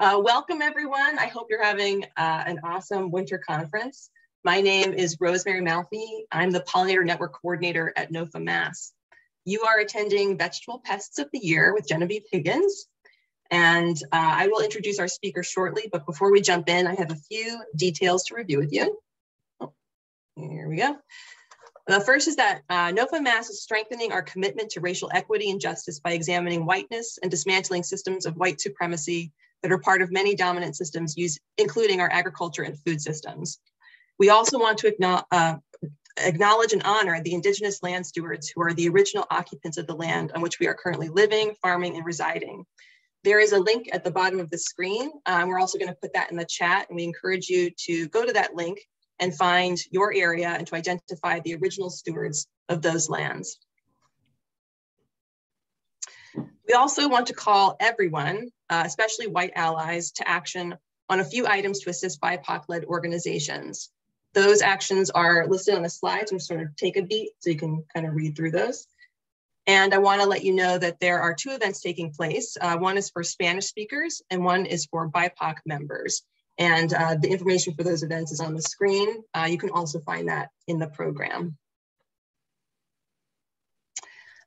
Uh, welcome everyone. I hope you're having uh, an awesome winter conference. My name is Rosemary Malfi. I'm the Pollinator Network Coordinator at NOFA Mass. You are attending Vegetable Pests of the Year with Genevieve Higgins. And uh, I will introduce our speaker shortly, but before we jump in, I have a few details to review with you. Oh, here we go. The first is that uh, NOFA Mass is strengthening our commitment to racial equity and justice by examining whiteness and dismantling systems of white supremacy that are part of many dominant systems used, including our agriculture and food systems. We also want to uh, acknowledge and honor the indigenous land stewards who are the original occupants of the land on which we are currently living, farming, and residing. There is a link at the bottom of the screen. Um, we're also gonna put that in the chat and we encourage you to go to that link and find your area and to identify the original stewards of those lands. We also want to call everyone, uh, especially white allies, to action on a few items to assist BIPOC-led organizations. Those actions are listed on the slides. I'm sort of take a beat so you can kind of read through those. And I wanna let you know that there are two events taking place. Uh, one is for Spanish speakers and one is for BIPOC members. And uh, the information for those events is on the screen. Uh, you can also find that in the program.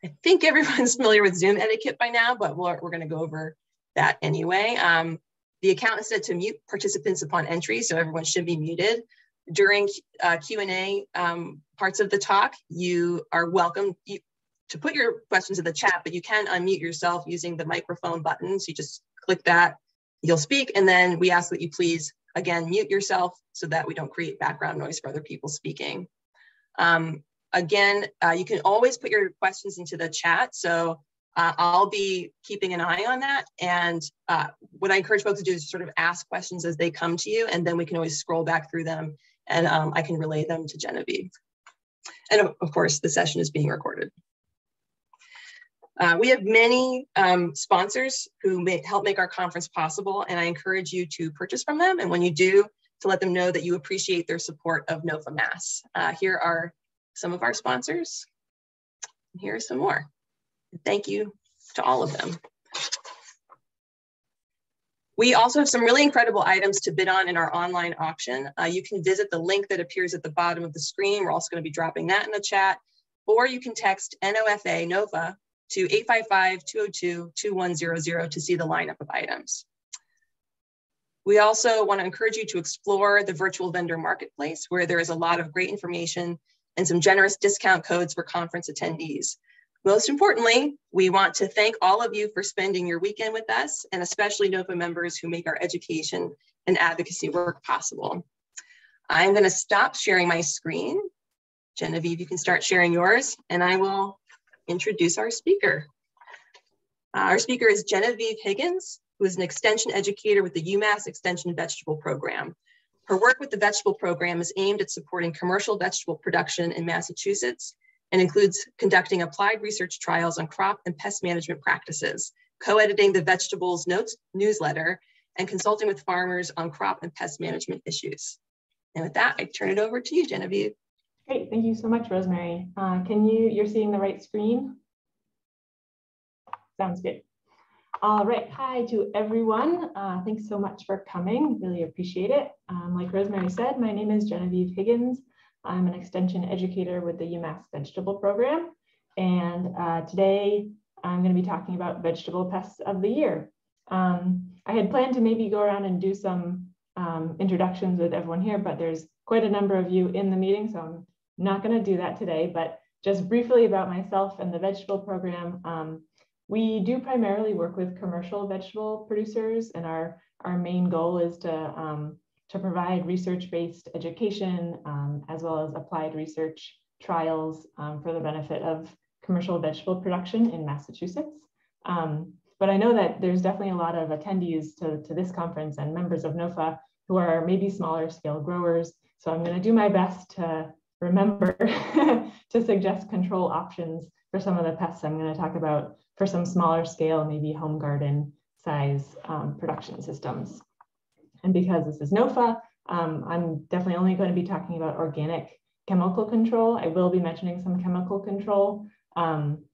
I think everyone's familiar with Zoom etiquette by now, but we're, we're gonna go over that anyway. Um, the account is set to mute participants upon entry, so everyone should be muted. During uh, Q&A um, parts of the talk, you are welcome you, to put your questions in the chat, but you can unmute yourself using the microphone button. So you just click that, you'll speak, and then we ask that you please, again, mute yourself so that we don't create background noise for other people speaking. Um, Again, uh, you can always put your questions into the chat. So uh, I'll be keeping an eye on that. And uh, what I encourage folks to do is sort of ask questions as they come to you, and then we can always scroll back through them and um, I can relay them to Genevieve. And of, of course, the session is being recorded. Uh, we have many um, sponsors who help make our conference possible, and I encourage you to purchase from them. And when you do, to let them know that you appreciate their support of NOFA Mass. Uh, here are some of our sponsors. Here are some more. Thank you to all of them. We also have some really incredible items to bid on in our online auction. Uh, you can visit the link that appears at the bottom of the screen. We're also going to be dropping that in the chat. Or you can text NOFA NOVA to 855-202-2100 to see the lineup of items. We also want to encourage you to explore the virtual vendor marketplace where there is a lot of great information and some generous discount codes for conference attendees. Most importantly, we want to thank all of you for spending your weekend with us, and especially NOFA members who make our education and advocacy work possible. I'm gonna stop sharing my screen. Genevieve, you can start sharing yours, and I will introduce our speaker. Uh, our speaker is Genevieve Higgins, who is an extension educator with the UMass Extension Vegetable Program. Her work with the vegetable program is aimed at supporting commercial vegetable production in Massachusetts and includes conducting applied research trials on crop and pest management practices, co-editing the Vegetables Notes newsletter, and consulting with farmers on crop and pest management issues. And with that, I turn it over to you, Genevieve. Great, thank you so much, Rosemary. Uh, can you, you're seeing the right screen? Sounds good. All right, hi to everyone. Uh, thanks so much for coming, really appreciate it. Um, like Rosemary said, my name is Genevieve Higgins. I'm an extension educator with the UMass Vegetable Program. And uh, today I'm gonna be talking about vegetable pests of the year. Um, I had planned to maybe go around and do some um, introductions with everyone here, but there's quite a number of you in the meeting, so I'm not gonna do that today, but just briefly about myself and the vegetable program. Um, we do primarily work with commercial vegetable producers, and our, our main goal is to, um, to provide research-based education um, as well as applied research trials um, for the benefit of commercial vegetable production in Massachusetts. Um, but I know that there's definitely a lot of attendees to, to this conference and members of NOFA who are maybe smaller scale growers. So I'm going to do my best to remember to suggest control options for some of the pests I'm going to talk about for some smaller scale, maybe home garden size um, production systems. And because this is NOFA, um, I'm definitely only going to be talking about organic chemical control. I will be mentioning some chemical control. Um,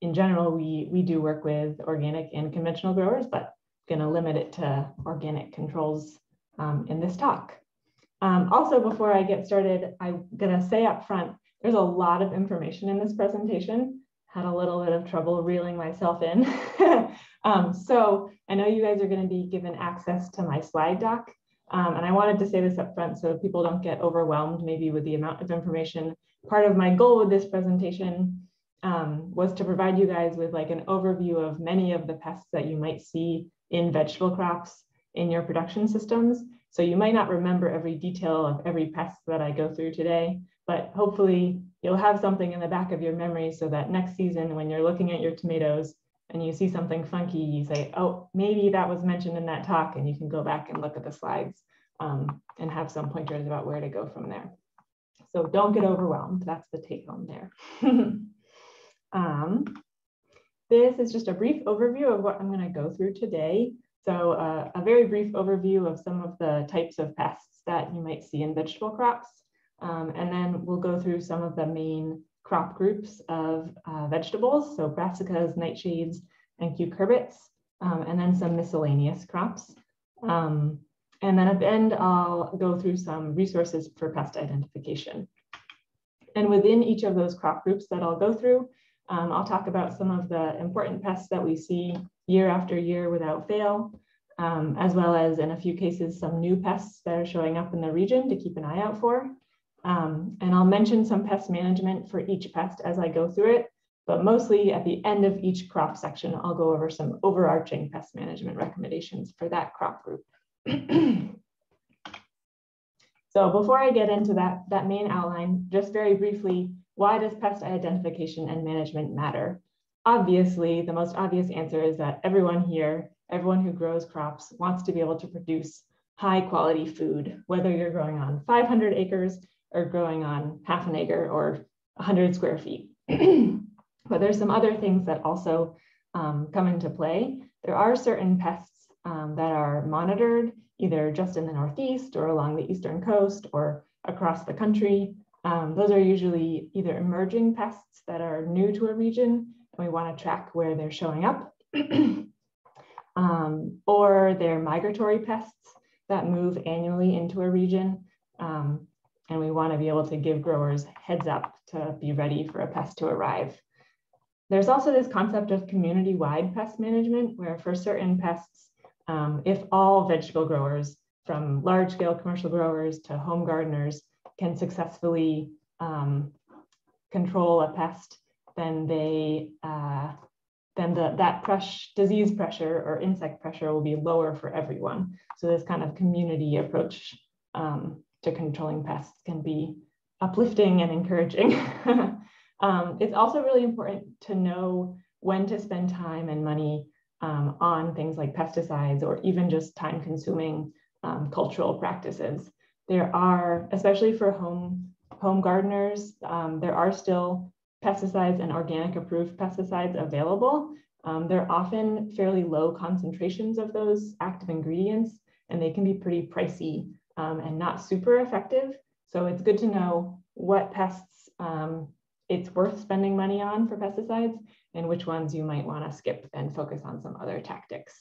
in general, we, we do work with organic and conventional growers, but I'm gonna limit it to organic controls um, in this talk. Um, also, before I get started, I'm gonna say up front, there's a lot of information in this presentation. Had a little bit of trouble reeling myself in. um, so I know you guys are gonna be given access to my slide doc. Um, and I wanted to say this up front so people don't get overwhelmed maybe with the amount of information. Part of my goal with this presentation um, was to provide you guys with like an overview of many of the pests that you might see in vegetable crops in your production systems. So you might not remember every detail of every pest that I go through today, but hopefully you'll have something in the back of your memory so that next season when you're looking at your tomatoes and you see something funky, you say, oh, maybe that was mentioned in that talk and you can go back and look at the slides um, and have some pointers about where to go from there. So don't get overwhelmed. That's the take home there. um, this is just a brief overview of what I'm going to go through today. So uh, a very brief overview of some of the types of pests that you might see in vegetable crops. Um, and then we'll go through some of the main crop groups of uh, vegetables, so brassicas, nightshades, and cucurbits, um, and then some miscellaneous crops. Um, and then at the end, I'll go through some resources for pest identification. And within each of those crop groups that I'll go through, um, I'll talk about some of the important pests that we see year after year without fail, um, as well as in a few cases, some new pests that are showing up in the region to keep an eye out for. Um, and I'll mention some pest management for each pest as I go through it, but mostly at the end of each crop section, I'll go over some overarching pest management recommendations for that crop group. so before I get into that, that main outline, just very briefly, why does pest identification and management matter? Obviously, the most obvious answer is that everyone here, everyone who grows crops wants to be able to produce high quality food, whether you're growing on 500 acres or growing on half an acre or 100 square feet. but there's some other things that also um, come into play. There are certain pests um, that are monitored either just in the Northeast or along the Eastern coast or across the country. Um, those are usually either emerging pests that are new to a region we want to track where they're showing up, um, or they're migratory pests that move annually into a region. Um, and we want to be able to give growers heads up to be ready for a pest to arrive. There's also this concept of community-wide pest management, where for certain pests, um, if all vegetable growers, from large-scale commercial growers to home gardeners, can successfully um, control a pest, then they uh, then the, that disease pressure or insect pressure will be lower for everyone. So this kind of community approach um, to controlling pests can be uplifting and encouraging. um, it's also really important to know when to spend time and money um, on things like pesticides or even just time consuming um, cultural practices. There are, especially for home, home gardeners, um, there are still pesticides and organic approved pesticides available. Um, they're often fairly low concentrations of those active ingredients, and they can be pretty pricey um, and not super effective. So it's good to know what pests um, it's worth spending money on for pesticides and which ones you might want to skip and focus on some other tactics.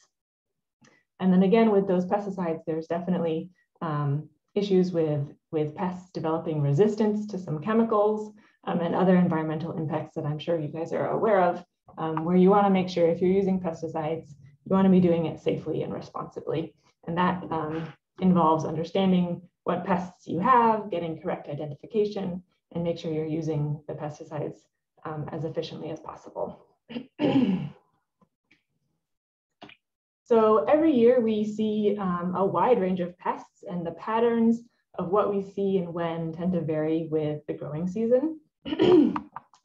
And then again, with those pesticides, there's definitely um, issues with, with pests developing resistance to some chemicals um, and other environmental impacts that I'm sure you guys are aware of, um, where you want to make sure if you're using pesticides, you want to be doing it safely and responsibly. And that um, involves understanding what pests you have, getting correct identification, and make sure you're using the pesticides um, as efficiently as possible. so every year we see um, a wide range of pests and the patterns of what we see and when tend to vary with the growing season.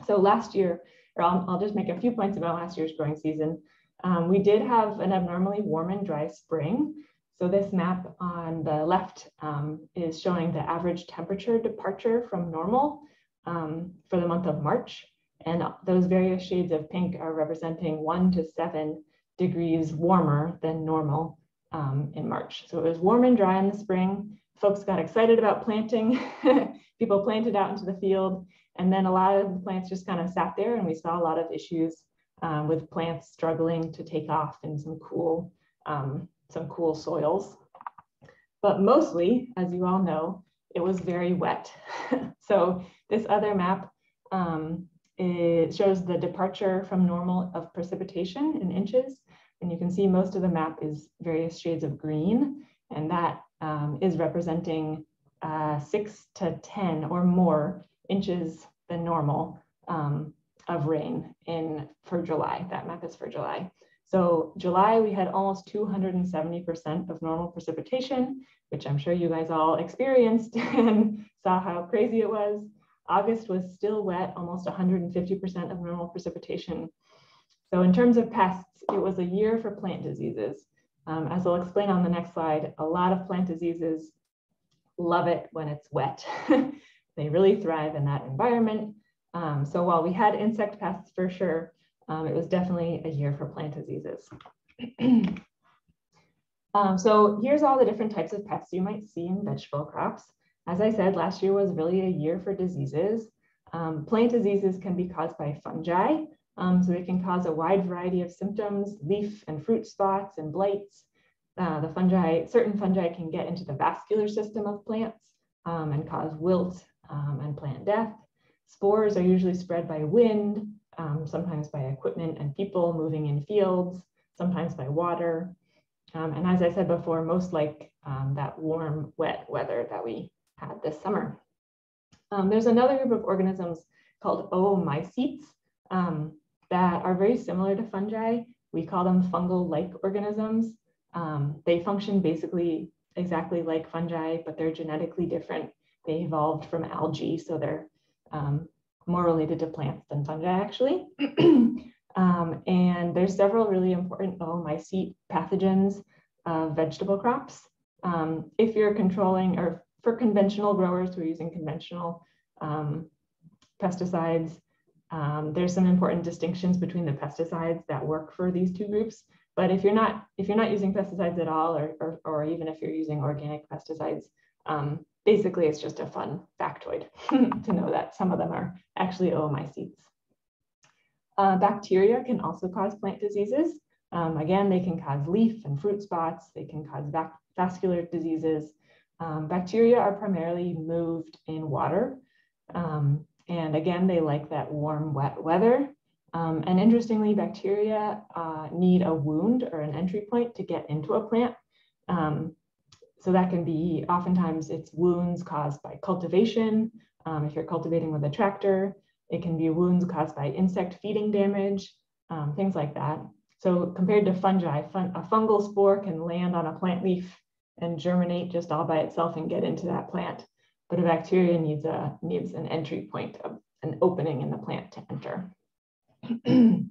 so last year, or I'll, I'll, just make a few points about last year's growing season. Um, we did have an abnormally warm and dry spring, so this map on the left um, is showing the average temperature departure from normal um, for the month of March. And those various shades of pink are representing one to seven degrees warmer than normal um, in March. So it was warm and dry in the spring. Folks got excited about planting. People planted out into the field. And then a lot of the plants just kind of sat there and we saw a lot of issues um, with plants struggling to take off in some cool um, some cool soils. But mostly, as you all know, it was very wet. so this other map um, it shows the departure from normal of precipitation in inches. And you can see most of the map is various shades of green, and that um, is representing uh, six to 10 or more inches than normal um, of rain in for July. That map is for July. So July, we had almost 270% of normal precipitation, which I'm sure you guys all experienced and saw how crazy it was. August was still wet, almost 150% of normal precipitation. So in terms of pests, it was a year for plant diseases. Um, as I'll explain on the next slide, a lot of plant diseases love it when it's wet. they really thrive in that environment. Um, so while we had insect pests for sure, um, it was definitely a year for plant diseases. um, so here's all the different types of pests you might see in vegetable crops. As I said, last year was really a year for diseases. Um, plant diseases can be caused by fungi, um, so they can cause a wide variety of symptoms, leaf and fruit spots and blights. Uh, the fungi, certain fungi can get into the vascular system of plants um, and cause wilt um, and plant death. Spores are usually spread by wind, um, sometimes by equipment and people moving in fields, sometimes by water. Um, and as I said before, most like that warm, wet weather that we had this summer. Um, there's another group of organisms called oomycetes um, that are very similar to fungi. We call them fungal-like organisms. Um, they function basically exactly like fungi, but they're genetically different. They evolved from algae, so they're um, more related to plants than fungi actually. Um, and there's several really important oomycete pathogens of vegetable crops. Um, if you're controlling or for conventional growers who are using conventional um, pesticides, um, there's some important distinctions between the pesticides that work for these two groups. But if you're not if you're not using pesticides at all, or, or, or even if you're using organic pesticides, um, basically it's just a fun factoid to know that some of them are actually oomycetes. Uh, bacteria can also cause plant diseases. Um, again, they can cause leaf and fruit spots. They can cause vascular diseases. Um, bacteria are primarily moved in water. Um, and again, they like that warm, wet weather. Um, and interestingly, bacteria uh, need a wound or an entry point to get into a plant. So that can be, oftentimes it's wounds caused by cultivation. Um, if you're cultivating with a tractor, it can be wounds caused by insect feeding damage, um, things like that. So compared to fungi, fun a fungal spore can land on a plant leaf and germinate just all by itself and get into that plant. But a bacteria needs, a, needs an entry point, of an opening in the plant to enter.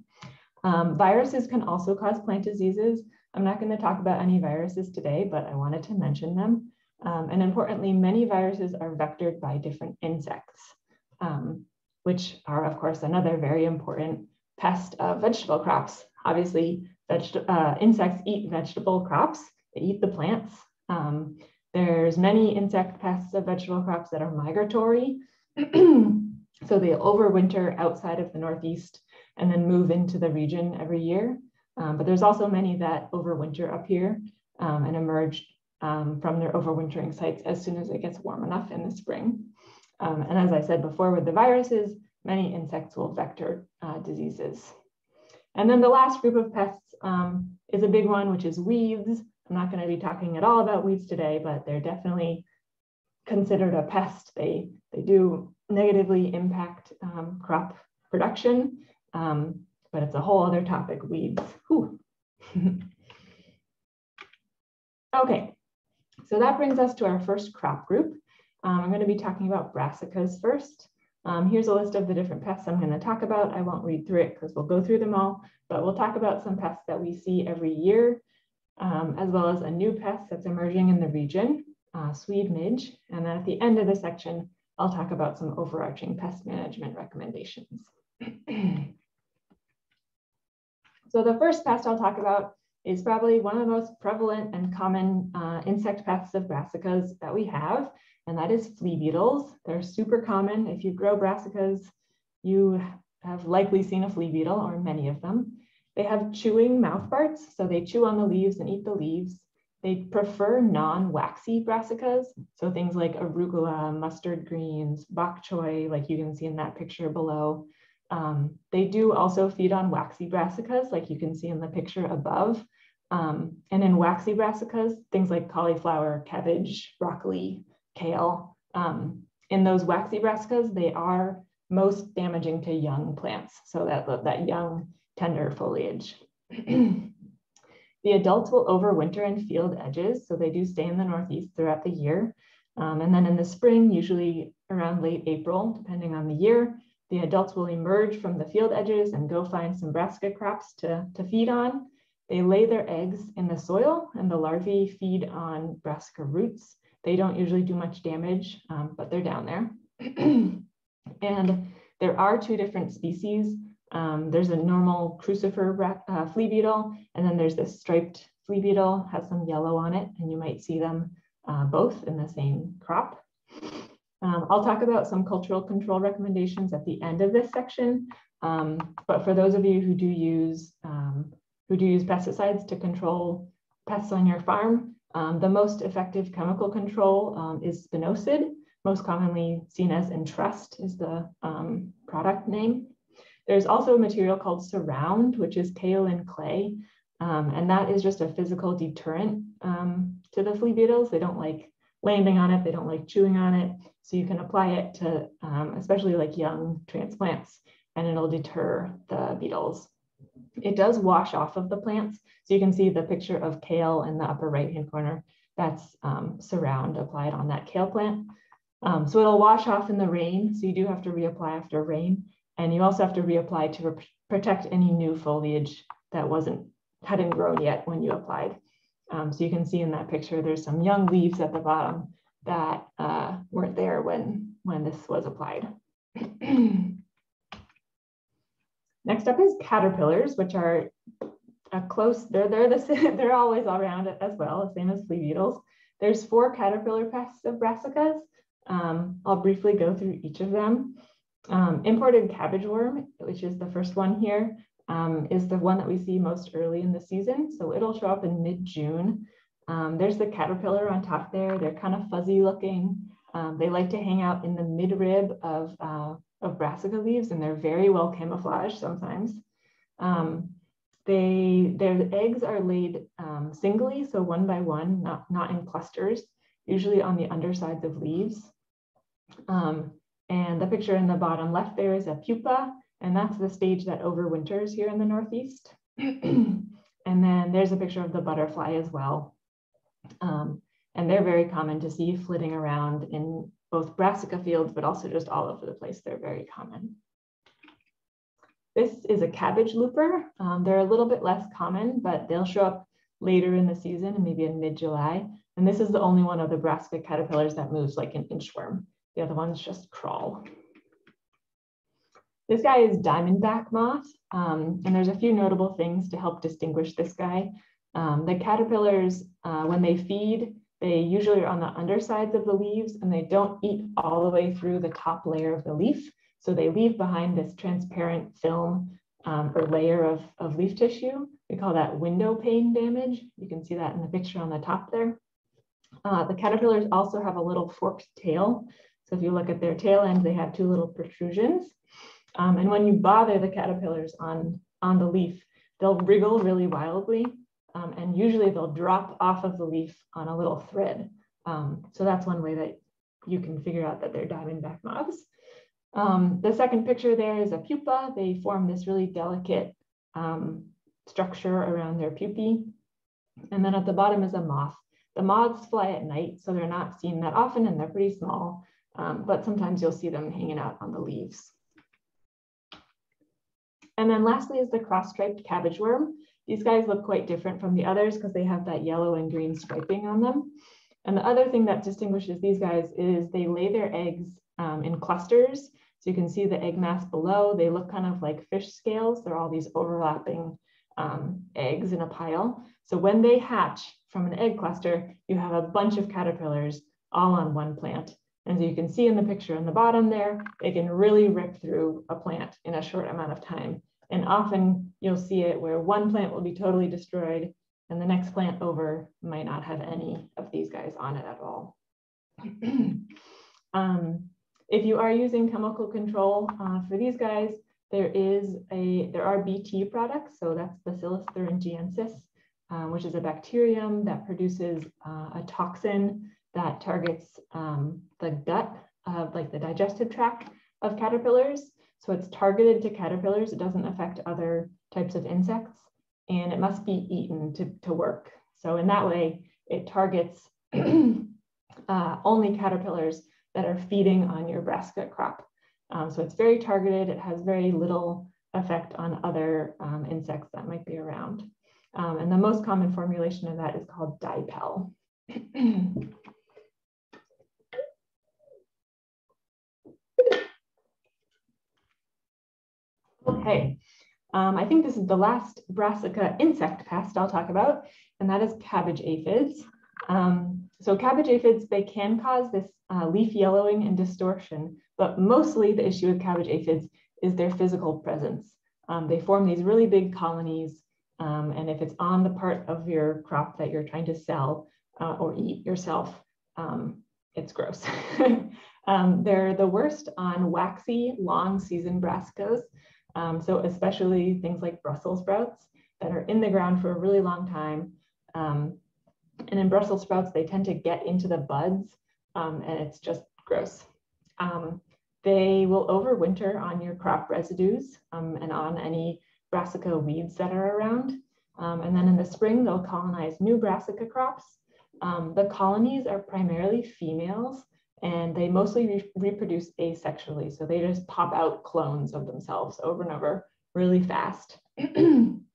um, viruses can also cause plant diseases. I'm not going to talk about any viruses today, but I wanted to mention them. Um, and importantly, many viruses are vectored by different insects, um, which are, of course, another very important pest of vegetable crops. Obviously, uh, insects eat vegetable crops, they eat the plants, um, there's many insect pests of vegetable crops that are migratory. so they overwinter outside of the Northeast and then move into the region every year. Um, but there's also many that overwinter up here um, and emerge um, from their overwintering sites as soon as it gets warm enough in the spring. Um, and as I said before with the viruses, many insects will vector uh, diseases. And then the last group of pests um, is a big one, which is weeds. I'm not going to be talking at all about weeds today, but they're definitely considered a pest. They, they do negatively impact um, crop production, um, but it's a whole other topic, weeds. okay, so that brings us to our first crop group. Um, I'm going to be talking about brassicas first. Um, here's a list of the different pests I'm going to talk about. I won't read through it because we'll go through them all, but we'll talk about some pests that we see every year um, as well as a new pest that's emerging in the region, uh, Swede midge. And then at the end of the section, I'll talk about some overarching pest management recommendations. so the first pest I'll talk about is probably one of the most prevalent and common uh, insect pests of brassicas that we have, and that is flea beetles. They're super common. If you grow brassicas, you have likely seen a flea beetle or many of them. They have chewing mouth parts, so they chew on the leaves and eat the leaves. They prefer non-waxy brassicas, so things like arugula, mustard greens, bok choy, like you can see in that picture below. Um, they do also feed on waxy brassicas, like you can see in the picture above. Um, and in waxy brassicas, things like cauliflower, cabbage, broccoli, kale, um, in those waxy brassicas, they are most damaging to young plants, so that, that young tender foliage. the adults will overwinter in field edges, so they do stay in the Northeast throughout the year. Um, and then in the spring, usually around late April, depending on the year, the adults will emerge from the field edges and go find some brassica crops to, to feed on. They lay their eggs in the soil and the larvae feed on brassica roots. They don't usually do much damage, um, but they're down there. and there are two different species. Um, there's a normal crucifer uh, flea beetle, and then there's this striped flea beetle, has some yellow on it, and you might see them uh, both in the same crop. Um, I'll talk about some cultural control recommendations at the end of this section, um, but for those of you who do use um, who do use pesticides to control pests on your farm, um, the most effective chemical control um, is spinosad, most commonly seen as Entrust is the um, product name. There's also a material called Surround, which is kaolin clay, and that is just a physical deterrent to the flea beetles. They don't like landing on it, they don't like chewing on it. So you can apply it to um, especially like young transplants and it'll deter the beetles. It does wash off of the plants. So you can see the picture of kale in the upper right hand corner. That's um, surround applied on that kale plant. Um, so it'll wash off in the rain. So you do have to reapply after rain. And you also have to reapply to protect any new foliage that wasn't hadn't grown yet when you applied. Um, so you can see in that picture, there's some young leaves at the bottom that uh, weren't there when, when this was applied. Next up is caterpillars, which are a close, they're, they're, the, they're always around as well, same as flea beetles. There's four caterpillar pests of brassicas. Um, I'll briefly go through each of them. Um, imported cabbage worm, which is the first one here, um, is the one that we see most early in the season. So it'll show up in mid-June. Um, there's the caterpillar on top there. They're kind of fuzzy looking. Um, they like to hang out in the midrib of, uh, of brassica leaves and they're very well camouflaged sometimes. Um, they, their eggs are laid um, singly, so one by one, not, not in clusters, usually on the undersides of leaves. Um, and the picture in the bottom left there is a pupa, and that's the stage that overwinters here in the Northeast. and then there's a picture of the butterfly as well. Um, and they're very common to see flitting around in both brassica fields, but also just all over the place. They're very common. This is a cabbage looper. Um, they're a little bit less common, but they'll show up later in the season, and maybe in mid-July. And this is the only one of the brassica caterpillars that moves like an inchworm. The other ones just crawl. This guy is diamondback moth, um, and there's a few notable things to help distinguish this guy. Um, the caterpillars, uh, when they feed, they usually are on the undersides of the leaves and they don't eat all the way through the top layer of the leaf. So they leave behind this transparent film um, or layer of, of leaf tissue. We call that window pane damage. You can see that in the picture on the top there. Uh, the caterpillars also have a little forked tail. So if you look at their tail end, they have two little protrusions. Um, and when you bother the caterpillars on, on the leaf, they'll wriggle really wildly um, and usually they'll drop off of the leaf on a little thread. Um, so that's one way that you can figure out that they're diamondback moths. Um, the second picture there is a pupa. They form this really delicate um, structure around their pupae. And then at the bottom is a moth. The moths fly at night, so they're not seen that often and they're pretty small, um, but sometimes you'll see them hanging out on the leaves. And then lastly is the cross-striped cabbage worm. These guys look quite different from the others because they have that yellow and green striping on them. And the other thing that distinguishes these guys is they lay their eggs um, in clusters. So you can see the egg mass below. They look kind of like fish scales. They're all these overlapping um, eggs in a pile. So when they hatch from an egg cluster, you have a bunch of caterpillars all on one plant. And you can see in the picture on the bottom there, they can really rip through a plant in a short amount of time And often you'll see it where one plant will be totally destroyed and the next plant over might not have any of these guys on it at all. um, if you are using chemical control uh, for these guys, there is a there are BT products. So that's Bacillus thuringiensis, um, which is a bacterium that produces uh, a toxin that targets um, the gut of like the digestive tract of caterpillars. So it's targeted to caterpillars. It doesn't affect other types of insects and it must be eaten to, to work. So in that way, it targets uh, only caterpillars that are feeding on your brassica crop. Um, so it's very targeted. It has very little effect on other um, insects that might be around. Um, and the most common formulation of that is called dipel. okay, um, I think this is the last brassica insect pest I'll talk about, and that is cabbage aphids. Um, so cabbage aphids, they can cause this uh, leaf yellowing and distortion, but mostly the issue with cabbage aphids is their physical presence. Um, they form these really big colonies, um, and if it's on the part of your crop that you're trying to sell uh, or eat yourself, um, it's gross. Um, they're the worst on waxy, long season brassicas. Um, so especially things like Brussels sprouts that are in the ground for a really long time. Um, and in Brussels sprouts, they tend to get into the buds um, and it's just gross. Um, they will overwinter on your crop residues um, and on any brassica weeds that are around. Um, and then in the spring, they'll colonize new brassica crops. the colonies are primarily females and they mostly re reproduce asexually. So they just pop out clones of themselves over and over really fast. um,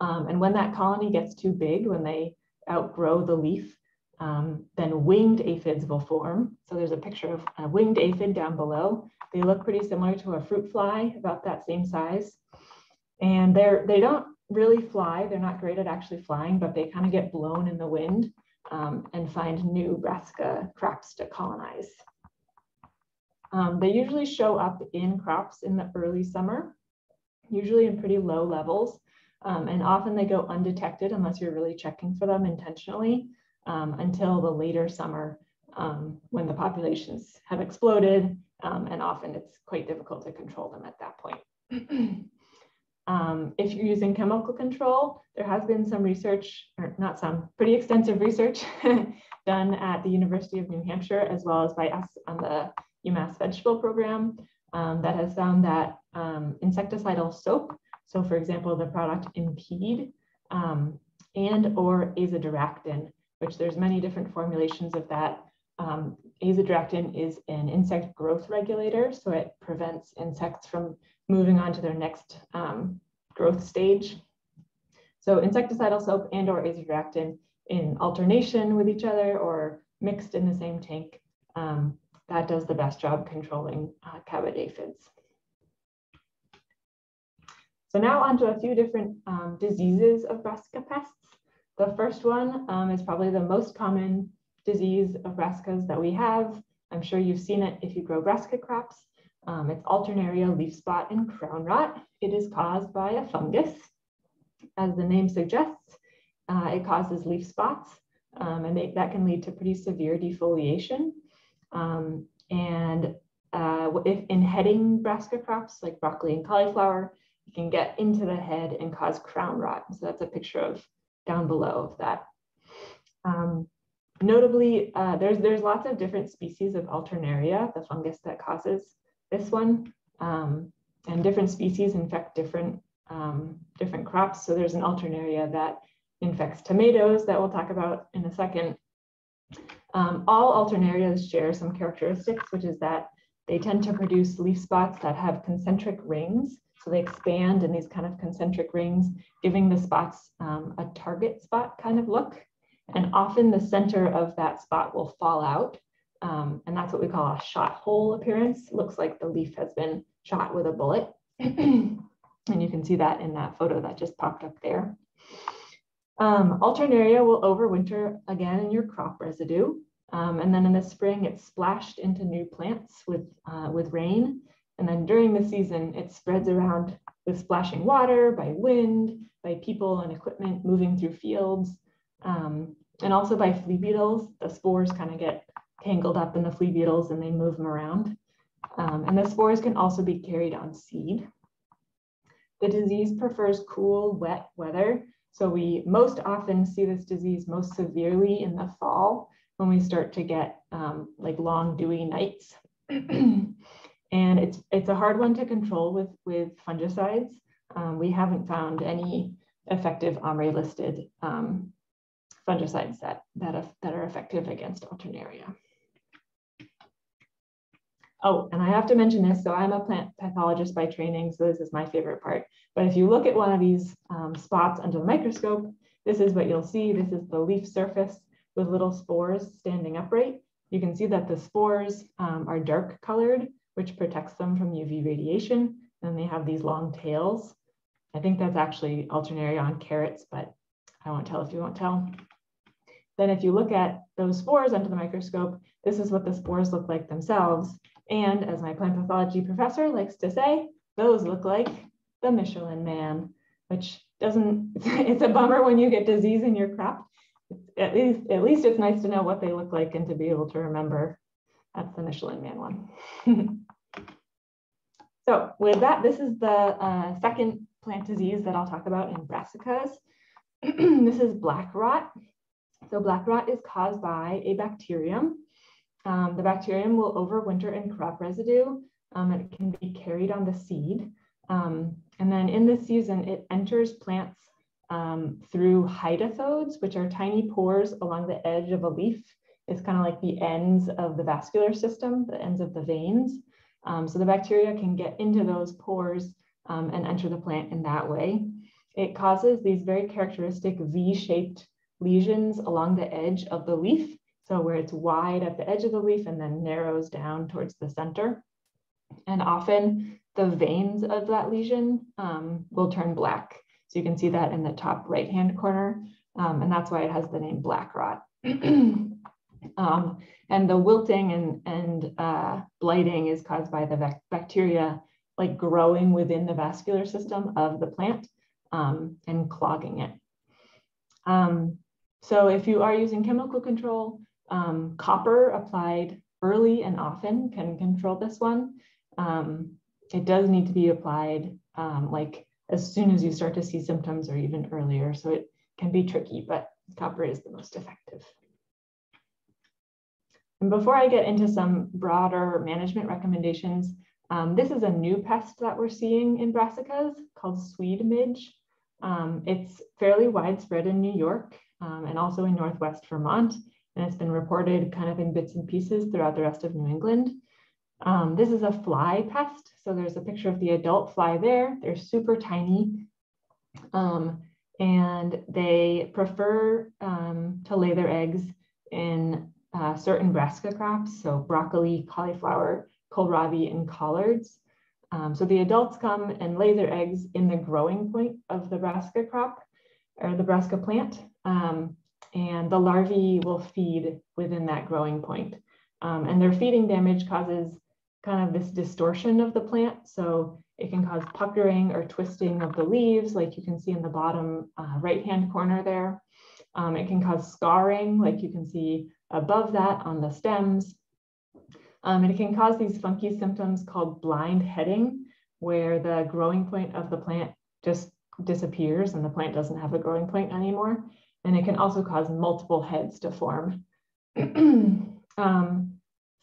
and when that colony gets too big, when they outgrow the leaf, um, then winged aphids will form. So there's a picture of a winged aphid down below. They look pretty similar to a fruit fly, about that same size. And they're, they don't really fly. They're not great at actually flying, but they kind of get blown in the wind um, and find new brassica crops to colonize. Um, they usually show up in crops in the early summer, usually in pretty low levels, um, and often they go undetected unless you're really checking for them intentionally um, until the later summer um, when the populations have exploded, um, and often it's quite difficult to control them at that point. Um, if you're using chemical control, there has been some research, or not some, pretty extensive research done at the University of New Hampshire, as well as by us on the UMass vegetable program um, that has found that um, insecticidal soap, so for example, the product M-Pede um, and or azadirachtin, which there's many different formulations of that. Um, azadirachtin is an insect growth regulator, so it prevents insects from moving on to their next um, growth stage. So insecticidal soap and or azadirachtin in alternation with each other or mixed in the same tank, um, that does the best job controlling uh, cabbage aphids. So now onto a few different um, diseases of brassica pests. The first one um, is probably the most common disease of brassicas that we have. I'm sure you've seen it if you grow brassica crops. Um, it's alternaria leaf spot and crown rot. It is caused by a fungus. As the name suggests, uh, it causes leaf spots, um, and they, that can lead to pretty severe defoliation. Um, and uh, if in heading brassica crops like broccoli and cauliflower, it can get into the head and cause crown rot. So that's a picture of down below of that. Um, notably, uh, there's, there's lots of different species of alternaria, the fungus that causes this one. Um, and different species infect different, um, different crops. So there's an alternaria that infects tomatoes that we'll talk about in a second. Um, all alternarias share some characteristics, which is that they tend to produce leaf spots that have concentric rings. So they expand in these kind of concentric rings, giving the spots um, a target spot kind of look. And often the center of that spot will fall out um, and that's what we call a shot hole appearance. looks like the leaf has been shot with a bullet. and you can see that in that photo that just popped up there. Um, alternaria will overwinter again in your crop residue. Um, and then in the spring, it's splashed into new plants with, uh, with rain. And then during the season, it spreads around with splashing water, by wind, by people and equipment moving through fields, um, and also by flea beetles. The spores kind of get tangled up in the flea beetles and they move them around. Um, and the spores can also be carried on seed. The disease prefers cool, wet weather. So we most often see this disease most severely in the fall when we start to get um, like long dewy nights. and it's, it's a hard one to control with, with fungicides. Um, we haven't found any effective OMRI listed um, fungicides that, that, that are effective against Alternaria. Oh, and I have to mention this. So I'm a plant pathologist by training, so this is my favorite part. But if you look at one of these um, spots under the microscope, this is what you'll see. This is the leaf surface with little spores standing upright. You can see that the spores um, are dark colored, which protects them from UV radiation. And they have these long tails. I think that's actually Alternaria on carrots, but I won't tell if you won't tell. Then if you look at those spores under the microscope, this is what the spores look like themselves. And as my plant pathology professor likes to say, those look like the Michelin man, which doesn't, it's a bummer when you get disease in your crop. At least, at least it's nice to know what they look like and to be able to remember that's the Michelin man one. so with that, this is the uh, second plant disease that I'll talk about in brassicas. this is black rot. So black rot is caused by a bacterium um, the bacterium will overwinter in crop residue um, and it can be carried on the seed. Um, and then in this season, it enters plants um, through hydathodes, which are tiny pores along the edge of a leaf. It's kind of like the ends of the vascular system, the ends of the veins. Um, so the bacteria can get into those pores um, and enter the plant in that way. It causes these very characteristic V-shaped lesions along the edge of the leaf so where it's wide at the edge of the leaf and then narrows down towards the center. And often the veins of that lesion um, will turn black. So you can see that in the top right-hand corner. Um, and that's why it has the name black rot. um, and the wilting and, and uh, blighting is caused by the bacteria like growing within the vascular system of the plant um, and clogging it. Um, so if you are using chemical control, um, copper applied early and often can control this one. Um, it does need to be applied um, like as soon as you start to see symptoms or even earlier. So it can be tricky, but copper is the most effective. And before I get into some broader management recommendations, um, this is a new pest that we're seeing in brassicas called swede midge. Um, it's fairly widespread in New York um, and also in Northwest Vermont and it's been reported kind of in bits and pieces throughout the rest of New England. Um, this is a fly pest. So there's a picture of the adult fly there. They're super tiny. Um, and they prefer um, to lay their eggs in uh, certain brassica crops, so broccoli, cauliflower, kohlrabi, and collards. Um, so the adults come and lay their eggs in the growing point of the brassica crop or the brassica plant. Um, and the larvae will feed within that growing point. Um, and their feeding damage causes kind of this distortion of the plant. So it can cause puckering or twisting of the leaves, like you can see in the bottom uh, right-hand corner there. Um, it can cause scarring, like you can see above that on the stems. Um, and it can cause these funky symptoms called blind heading, where the growing point of the plant just disappears and the plant doesn't have a growing point anymore and it can also cause multiple heads to form. um,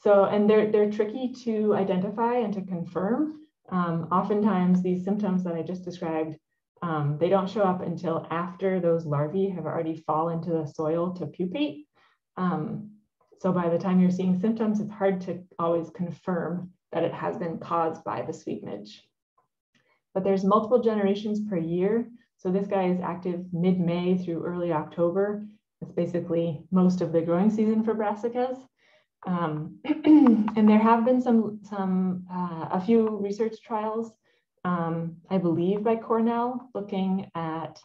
so, and they're, they're tricky to identify and to confirm. Um, oftentimes these symptoms that I just described, um, they don't show up until after those larvae have already fallen to the soil to pupate. Um, so by the time you're seeing symptoms, it's hard to always confirm that it has been caused by the swede midge. But there's multiple generations per year. So this guy is active mid-May through early October. It's basically most of the growing season for brassicas. Um, and there have been some, some uh, a few research trials, um, I believe by Cornell, looking at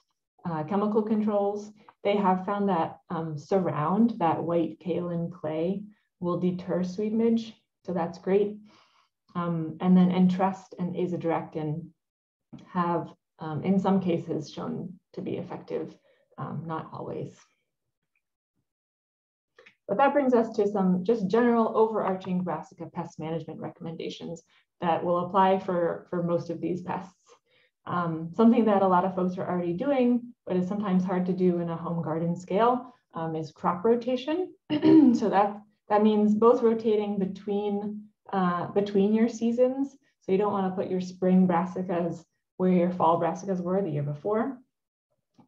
uh, chemical controls. They have found that um, surround, that white kaolin clay, will deter swede midge. So that's great. Um, and then Entrust and azadirachtin have, um, in some cases, shown to be effective, um, not always. But that brings us to some just general overarching brassica pest management recommendations that will apply for, for most of these pests. Um, something that a lot of folks are already doing, but is sometimes hard to do in a home garden scale um, is crop rotation. so that, that means both rotating between, uh, between your seasons. So you don't wanna put your spring brassicas where your fall brassicas were the year before,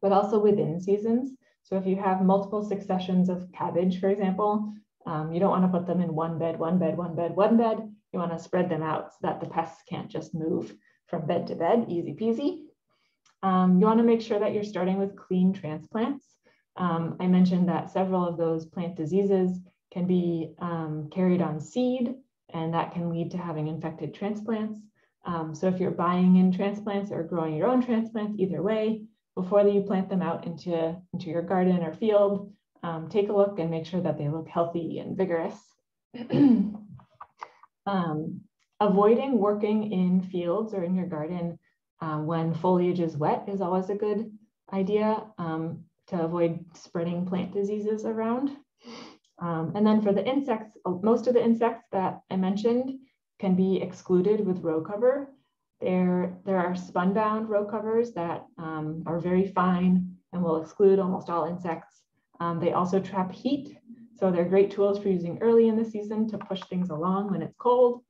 but also within seasons. So if you have multiple successions of cabbage, for example, um, you don't want to put them in one bed, one bed, one bed, one bed. You want to spread them out so that the pests can't just move from bed to bed, easy peasy. Um, you want to make sure that you're starting with clean transplants. Um, I mentioned that several of those plant diseases can be um, carried on seed, and that can lead to having infected transplants. Um, so if you're buying in transplants or growing your own transplants, either way, before you plant them out into, into your garden or field, um, take a look and make sure that they look healthy and vigorous. um, avoiding working in fields or in your garden uh, when foliage is wet is always a good idea um, to avoid spreading plant diseases around. Um, and then for the insects, most of the insects that I mentioned can be excluded with row cover. There, there are spun-bound row covers that um, are very fine and will exclude almost all insects. Um, they also trap heat. So they're great tools for using early in the season to push things along when it's cold.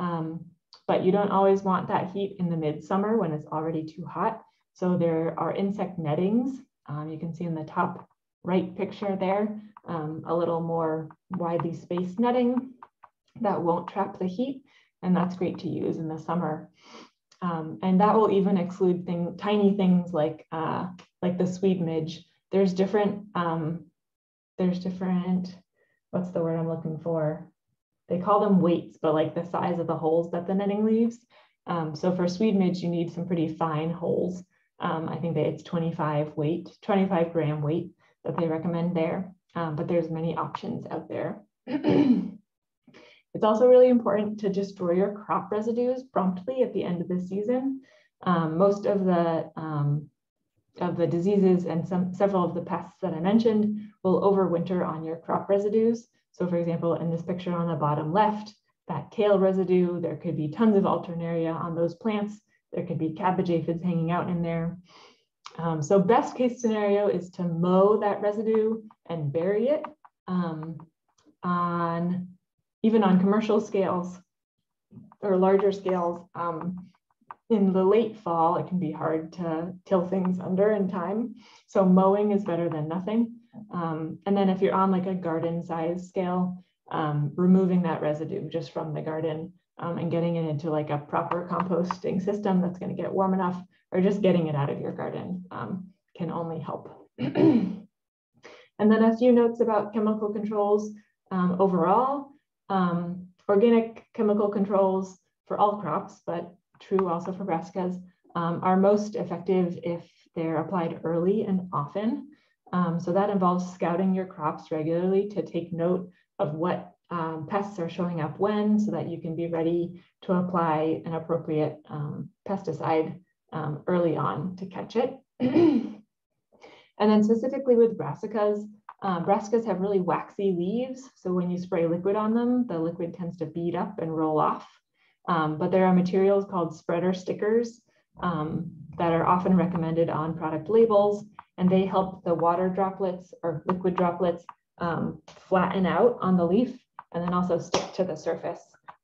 Um, but you don't always want that heat in the midsummer when it's already too hot. So there are insect nettings. Um, you can see in the top right picture there, um, a little more widely spaced netting that won't trap the heat. And that's great to use in the summer. Um, and that will even exclude thing, tiny things like, uh, like the Swede midge. There's different, um, there's different, what's the word I'm looking for? They call them weights, but like the size of the holes that the netting leaves. Um, so for Swede midge, you need some pretty fine holes. Um, I think that it's 25 weight, 25 gram weight that they recommend there, um, but there's many options out there. It's also really important to destroy your crop residues promptly at the end of the season. Um, most of the um, of the diseases and some several of the pests that I mentioned will overwinter on your crop residues. So for example, in this picture on the bottom left, that kale residue, there could be tons of alternaria on those plants. There could be cabbage aphids hanging out in there. Um, so best case scenario is to mow that residue and bury it um, on even on commercial scales or larger scales, um, in the late fall, it can be hard to till things under in time. So mowing is better than nothing. Um, and then if you're on like a garden size scale, um, removing that residue just from the garden um, and getting it into like a proper composting system that's going to get warm enough or just getting it out of your garden um, can only help. and then a few notes about chemical controls um, overall. Um, organic chemical controls for all crops, but true also for brassicas, um, are most effective if they're applied early and often. Um, so that involves scouting your crops regularly to take note of what um, pests are showing up when so that you can be ready to apply an appropriate um, pesticide um, early on to catch it. and then specifically with brassicas, um, brassicas have really waxy leaves. So when you spray liquid on them, the liquid tends to bead up and roll off. Um, but there are materials called spreader stickers um, that are often recommended on product labels, and they help the water droplets or liquid droplets um, flatten out on the leaf and then also stick to the surface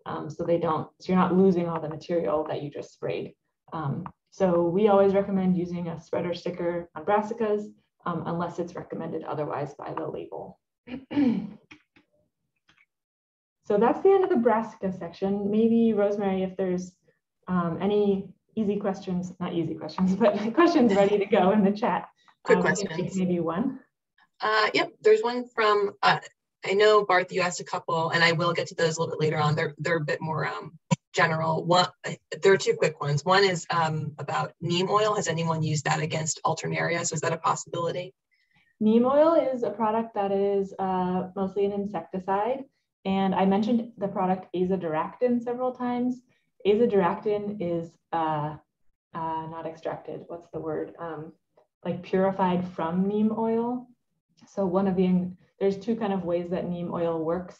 um, so they don't, so you're not losing all the material that you just sprayed. Um, so we always recommend using a spreader sticker on brassicas um, unless it's recommended otherwise by the label. so that's the end of the brassica section. Maybe Rosemary, if there's um, any easy questions, not easy questions, but questions ready to go in the chat. Quick um, questions. Maybe one. Uh, yep, there's one from, uh, I know Barth, you asked a couple, and I will get to those a little bit later on. They're, they're a bit more um, general. One, there are two quick ones. One is um, about neem oil. Has anyone used that against alternaria? So is that a possibility? Neem oil is a product that is uh, mostly an insecticide. And I mentioned the product azadirachtin several times. Azadirachtin is uh, uh, not extracted, what's the word? Um, like purified from neem oil. So one of the, there's two kind of ways that neem oil works.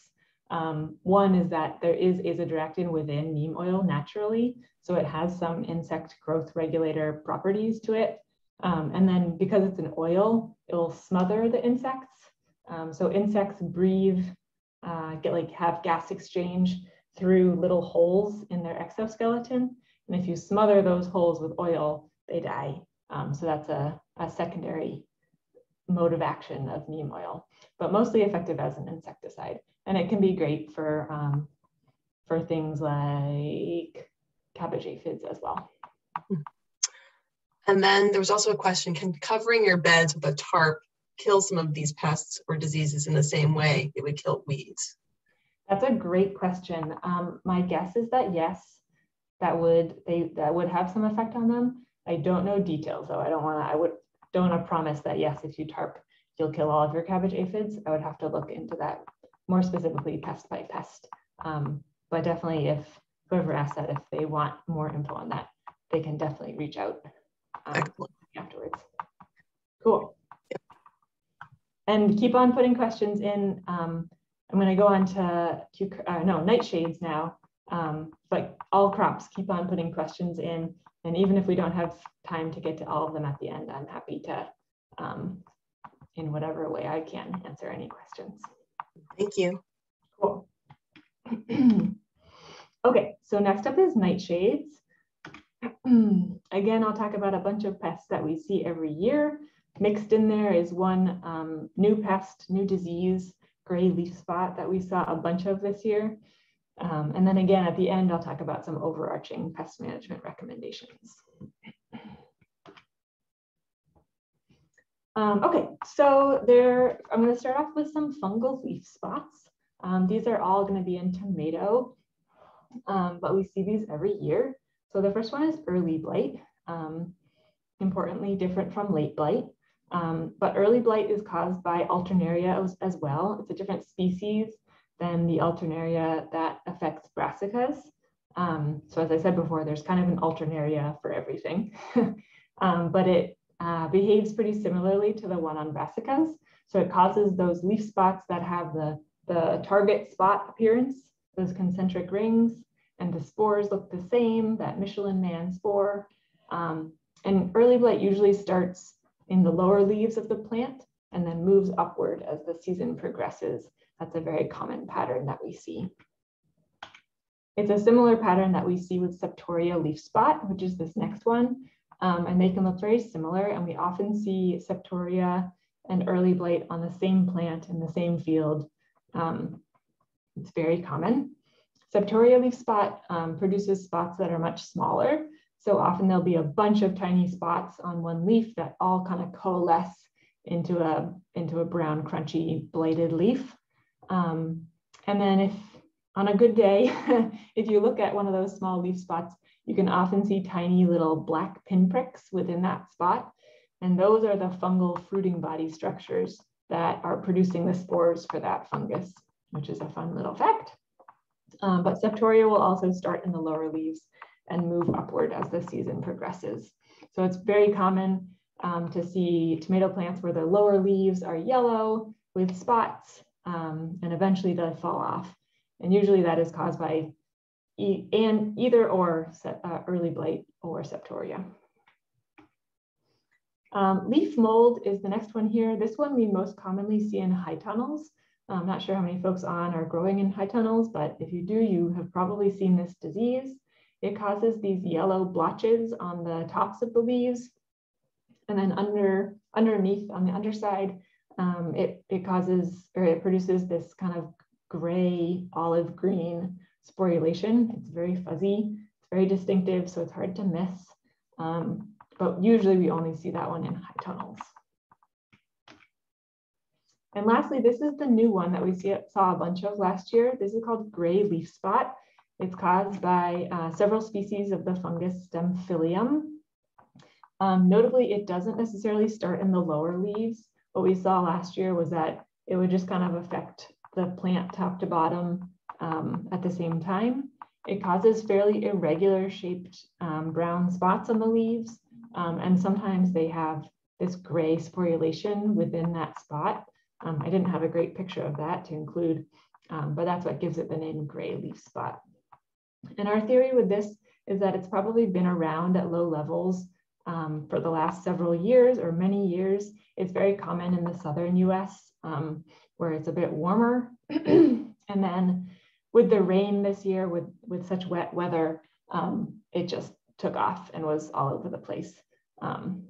Um, one is that there is azadirachtin within neem oil naturally. So it has some insect growth regulator properties to it. Um, and then because it's an oil, it will smother the insects. Um, so insects breathe, uh, get like have gas exchange through little holes in their exoskeleton. And if you smother those holes with oil, they die. Um, so that's a, a secondary mode of action of neem oil, but mostly effective as an insecticide. And it can be great for, um, for things like cabbage aphids as well. And then there was also a question, can covering your beds with a tarp kill some of these pests or diseases in the same way it would kill weeds? That's a great question. Um, my guess is that yes, that would they that would have some effect on them. I don't know details though. I don't want to. I would don't want to promise that yes, if you tarp, you'll kill all of your cabbage aphids. I would have to look into that more specifically, pest by pest. Um, but definitely, if whoever asked that, if they want more info on that, they can definitely reach out um, afterwards. Cool. And keep on putting questions in. Um, I'm going to go on to uh, no nightshades now. Um, but all crops keep on putting questions in. And even if we don't have time to get to all of them at the end, I'm happy to, um, in whatever way I can, answer any questions. Thank you. Cool. okay, so next up is nightshades. Again, I'll talk about a bunch of pests that we see every year. Mixed in there is one um, new pest, new disease, gray leaf spot that we saw a bunch of this year. Um, and then again, at the end, I'll talk about some overarching pest management recommendations. Um, okay, so there, I'm going to start off with some fungal leaf spots. Um, these are all going to be in tomato, um, but we see these every year. So the first one is early blight, um, importantly different from late blight. Um, but early blight is caused by alternaria as, as well. It's a different species than the alternaria that affects brassicas. Um, so as I said before, there's kind of an alternaria for everything, um, but it uh, behaves pretty similarly to the one on brassicas. So it causes those leaf spots that have the, the target spot appearance, those concentric rings, and the spores look the same, that Michelin man spore. Um, and early blight usually starts in the lower leaves of the plant and then moves upward as the season progresses that's a very common pattern that we see. It's a similar pattern that we see with Septoria leaf spot, which is this next one. Um, and they can look very similar. And we often see Septoria and early blight on the same plant in the same field. Um, it's very common. Septoria leaf spot um, produces spots that are much smaller. So often there'll be a bunch of tiny spots on one leaf that all kind of coalesce into a, into a brown, crunchy, blighted leaf. Um, and then if on a good day, if you look at one of those small leaf spots, you can often see tiny little black pinpricks within that spot. And those are the fungal fruiting body structures that are producing the spores for that fungus, which is a fun little fact. Um, but septoria will also start in the lower leaves and move upward as the season progresses. So it's very common um, to see tomato plants where the lower leaves are yellow with spots um, and eventually they fall off. And usually that is caused by e and either or uh, early blight or septoria. Um, leaf mold is the next one here. This one we most commonly see in high tunnels. I'm not sure how many folks on are growing in high tunnels, but if you do, you have probably seen this disease. It causes these yellow blotches on the tops of the leaves. And then under, underneath on the underside, um, it, it causes or it produces this kind of gray olive green sporulation. It's very fuzzy, it's very distinctive, so it's hard to miss. Um, but usually we only see that one in high tunnels. And lastly, this is the new one that we see, saw a bunch of last year. This is called gray leaf spot. It's caused by uh, several species of the fungus Stemphylium. Um, notably, it doesn't necessarily start in the lower leaves what we saw last year was that it would just kind of affect the plant top to bottom um, at the same time. It causes fairly irregular shaped um, brown spots on the leaves. Um, and sometimes they have this gray sporulation within that spot. Um, I didn't have a great picture of that to include, um, but that's what gives it the name gray leaf spot. And our theory with this is that it's probably been around at low levels um, for the last several years or many years. It's very common in the southern US um, where it's a bit warmer. and then with the rain this year, with, with such wet weather, um, it just took off and was all over the place. Um,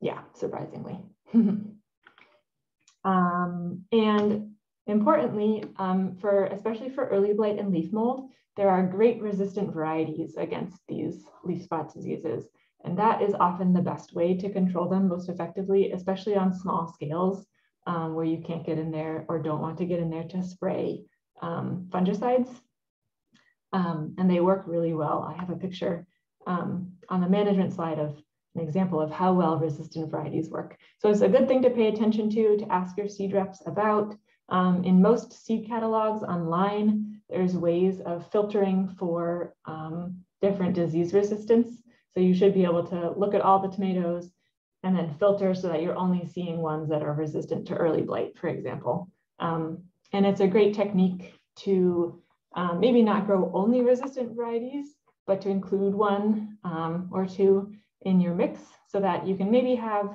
yeah, surprisingly. Um, and importantly, um, for especially for early blight and leaf mold, there are great resistant varieties against these leaf spot diseases. And that is often the best way to control them most effectively, especially on small scales um, where you can't get in there or don't want to get in there to spray um, fungicides. Um, and they work really well. I have a picture um, on the management slide of an example of how well resistant varieties work. So it's a good thing to pay attention to, to ask your seed reps about. Um, in most seed catalogs online, there's ways of filtering for different disease resistance. So you should be able to look at all the tomatoes and then filter so that you're only seeing ones that are resistant to early blight, for example. Um, and it's a great technique to um, maybe not grow only resistant varieties, but to include one um, or two in your mix so that you can maybe have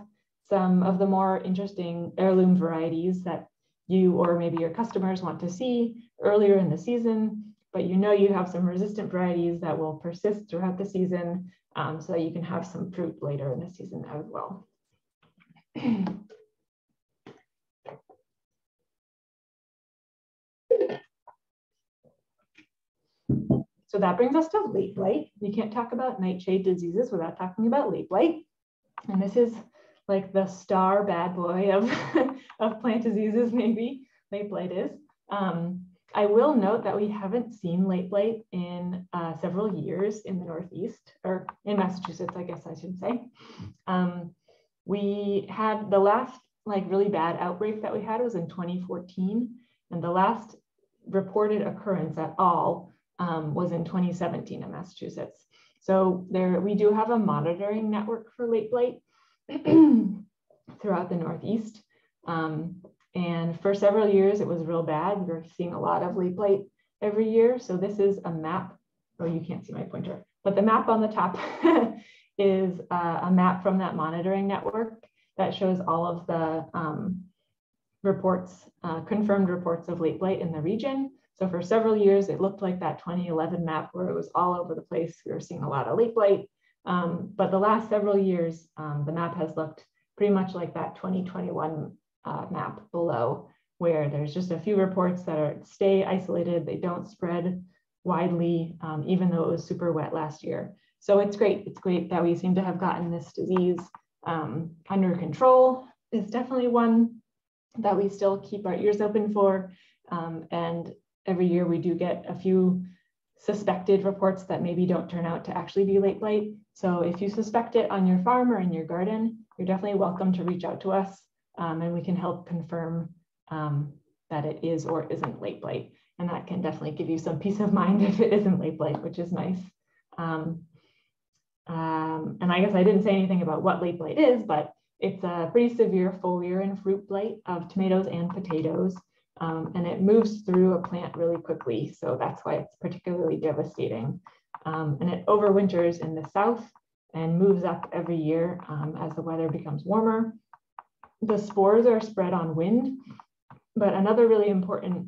some of the more interesting heirloom varieties that you or maybe your customers want to see earlier in the season, but you know you have some resistant varieties that will persist throughout the season um, so that you can have some fruit later in the season as well. So that brings us to late blight. You can't talk about nightshade diseases without talking about late blight. And this is like the star bad boy of, of plant diseases, maybe late blight is. Um, I will note that we haven't seen late blight in uh, several years in the Northeast, or in Massachusetts, I guess I should say. Um, we had the last like really bad outbreak that we had was in 2014, and the last reported occurrence at all um, was in 2017 in Massachusetts. So there, we do have a monitoring network for late blight throughout the Northeast. Um, and for several years, it was real bad. We were seeing a lot of late blight every year. So this is a map. Oh, you can't see my pointer, but the map on the top is uh, a map from that monitoring network that shows all of the um, reports, uh, confirmed reports of late blight in the region. So for several years, it looked like that 2011 map where it was all over the place. We were seeing a lot of late blight. Um, but the last several years, um, the map has looked pretty much like that 2021 uh, map below, where there's just a few reports that are stay isolated. They don't spread widely, um, even though it was super wet last year. So it's great. It's great that we seem to have gotten this disease um, under control. It's definitely one that we still keep our ears open for. Um, and every year we do get a few suspected reports that maybe don't turn out to actually be late blight. So if you suspect it on your farm or in your garden, you're definitely welcome to reach out to us um, and we can help confirm um, that it is or isn't late blight. And that can definitely give you some peace of mind if it isn't late blight, which is nice. Um, um, and I guess I didn't say anything about what late blight is, but it's a pretty severe foliar and fruit blight of tomatoes and potatoes um, and it moves through a plant really quickly. So that's why it's particularly devastating. Um, and it overwinters in the south and moves up every year as the weather becomes warmer. The spores are spread on wind, but another really important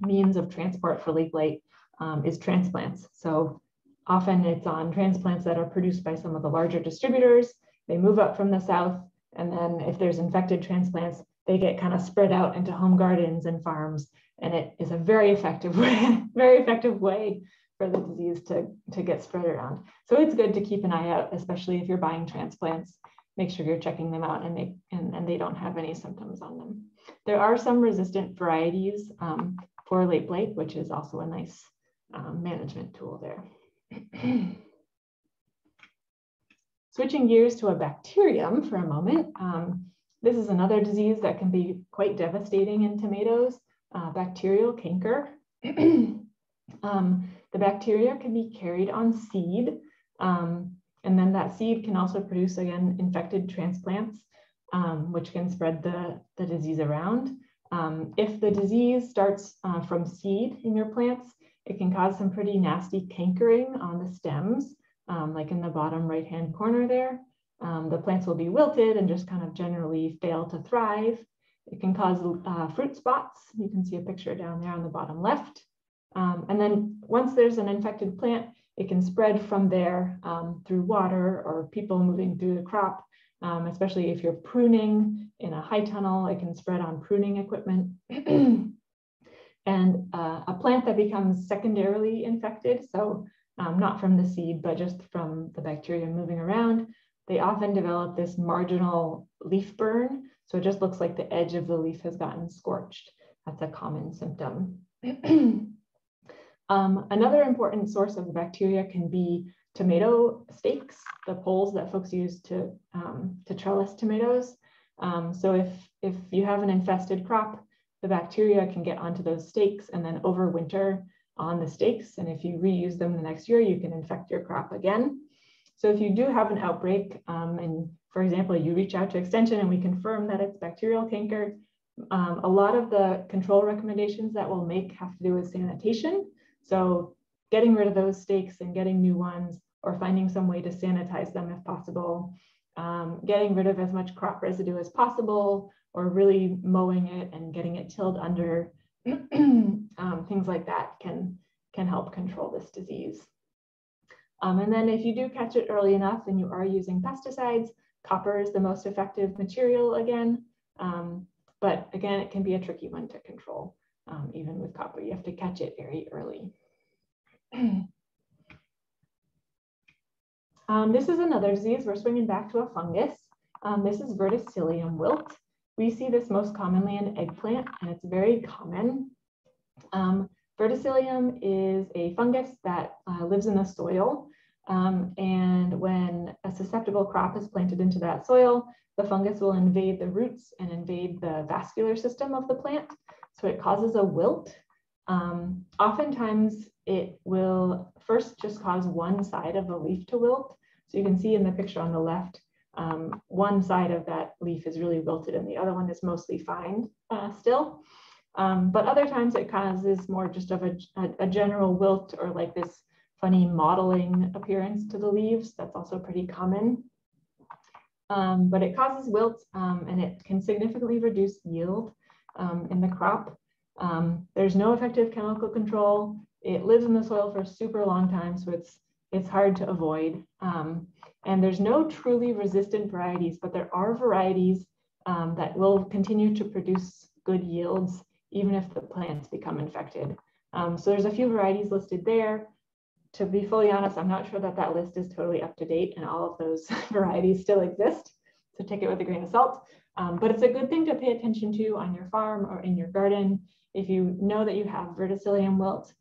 means of transport for late blight um, is transplants. So often it's on transplants that are produced by some of the larger distributors. They move up from the south, and then if there's infected transplants, they get kind of spread out into home gardens and farms. And it is a very effective way, very effective way for the disease to, to get spread around. So it's good to keep an eye out, especially if you're buying transplants. Make sure you're checking them out and, make, and, and they don't have any symptoms on them. There are some resistant varieties um, for late blight, which is also a nice um, management tool there. Switching gears to a bacterium for a moment. Um, this is another disease that can be quite devastating in tomatoes, uh, bacterial canker. Um, the bacteria can be carried on seed, um, and then that seed can also produce, again, infected transplants, um, which can spread the, the disease around. Um, if the disease starts uh, from seed in your plants, it can cause some pretty nasty cankering on the stems, um, like in the bottom right-hand corner there. Um, the plants will be wilted and just kind of generally fail to thrive. It can cause uh, fruit spots. You can see a picture down there on the bottom left. Um, and then once there's an infected plant, it can spread from there um, through water or people moving through the crop, um, especially if you're pruning in a high tunnel, it can spread on pruning equipment. and uh, a plant that becomes secondarily infected, so um, not from the seed, but just from the bacteria moving around, they often develop this marginal leaf burn. So it just looks like the edge of the leaf has gotten scorched. That's a common symptom. Um, another important source of bacteria can be tomato stakes, the poles that folks use to, um, to trellis tomatoes. Um, so if, if you have an infested crop, the bacteria can get onto those stakes and then overwinter on the stakes. And if you reuse them the next year, you can infect your crop again. So if you do have an outbreak, um, and for example, you reach out to Extension and we confirm that it's bacterial canker, um, a lot of the control recommendations that we'll make have to do with sanitation. So getting rid of those stakes and getting new ones or finding some way to sanitize them if possible, um, getting rid of as much crop residue as possible, or really mowing it and getting it tilled under, um, things like that can, can help control this disease. Um, and then if you do catch it early enough and you are using pesticides, copper is the most effective material again. Um, but again, it can be a tricky one to control um, even with copper. You have to catch it very early. um, this is another disease. We're swinging back to a fungus. Um, this is verticillium wilt. We see this most commonly in eggplant, and it's very common. Um, verticillium is a fungus that uh, lives in the soil. Um, and when a susceptible crop is planted into that soil, the fungus will invade the roots and invade the vascular system of the plant. So it causes a wilt. Um, oftentimes it will first just cause one side of the leaf to wilt. So you can see in the picture on the left, um, one side of that leaf is really wilted and the other one is mostly fine uh, still. Um, but other times it causes more just of a, a, a, general wilt or like this funny mottling appearance to the leaves. That's also pretty common. Um, but it causes wilt um, and it can significantly reduce yield um, in the crop. Um, there's no effective chemical control. It lives in the soil for a super long time, so it's it's hard to avoid. Um, and there's no truly resistant varieties, but there are varieties um, that will continue to produce good yields even if the plants become infected. Um, so there's a few varieties listed there. To be fully honest, I'm not sure that that list is totally up to date and all of those varieties still exist. So take it with a grain of salt. Um, but it's a good thing to pay attention to on your farm or in your garden. If you know that you have verticillium wilt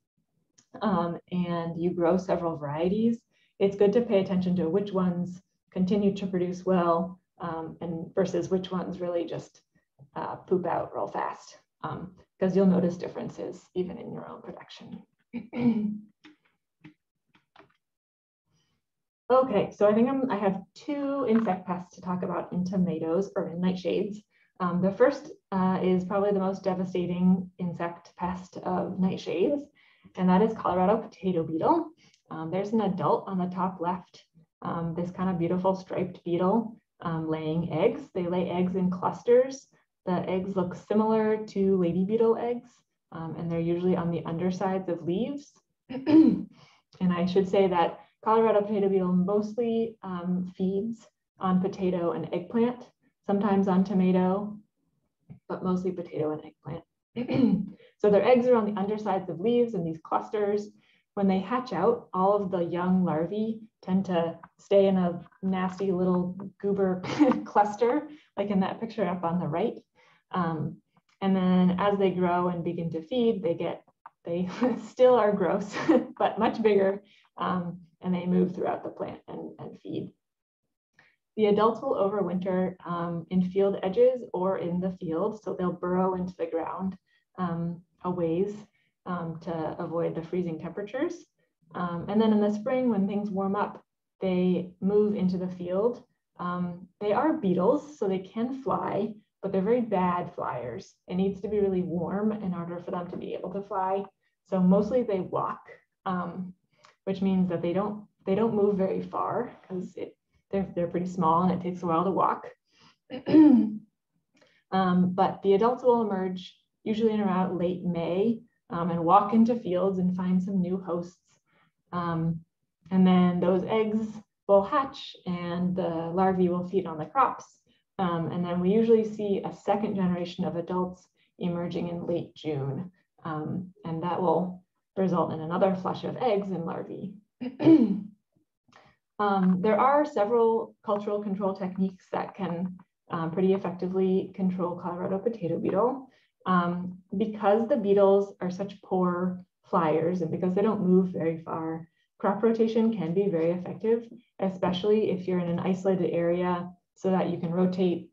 um, and you grow several varieties, it's good to pay attention to which ones continue to produce well um, and versus which ones really just uh, poop out real fast because um, you'll notice differences even in your own production. Okay, so I think I'm, i have two insect pests to talk about in tomatoes or in nightshades. Um, the first uh, is probably the most devastating insect pest of nightshades, and that is Colorado potato beetle. Um, there's an adult on the top left, um, this kind of beautiful striped beetle um, laying eggs. They lay eggs in clusters. The eggs look similar to lady beetle eggs, um, and they're usually on the undersides of leaves. and I should say that Colorado potato beetle mostly um, feeds on potato and eggplant, sometimes on tomato, but mostly potato and eggplant. so their eggs are on the undersides of leaves in these clusters. When they hatch out, all of the young larvae tend to stay in a nasty little goober cluster, like in that picture up on the right. Um, and then as they grow and begin to feed, they get, they still are gross, but much bigger. Um, and they move throughout the plant and, and feed. The adults will overwinter um, in field edges or in the field, so they'll burrow into the ground um, a ways. um, to avoid the freezing temperatures. Um, and then in the spring, when things warm up, they move into the field. Um, they are beetles, so they can fly, but they're very bad flyers. It needs to be really warm in order for them to be able to fly. So mostly they walk, um, which means that they don't they don't move very far because they're, they're pretty small and it takes a while to walk. um, but the adults will emerge usually in around late May um, and walk into fields and find some new hosts. Um, and then those eggs will hatch and the larvae will feed on the crops. Um, and then we usually see a second generation of adults emerging in late June. Um, and that will result in another flush of eggs and larvae. Um, there are several cultural control techniques that can um, pretty effectively control Colorado potato beetle. Um, because the beetles are such poor flyers and because they don't move very far, crop rotation can be very effective, especially if you're in an isolated area so that you can rotate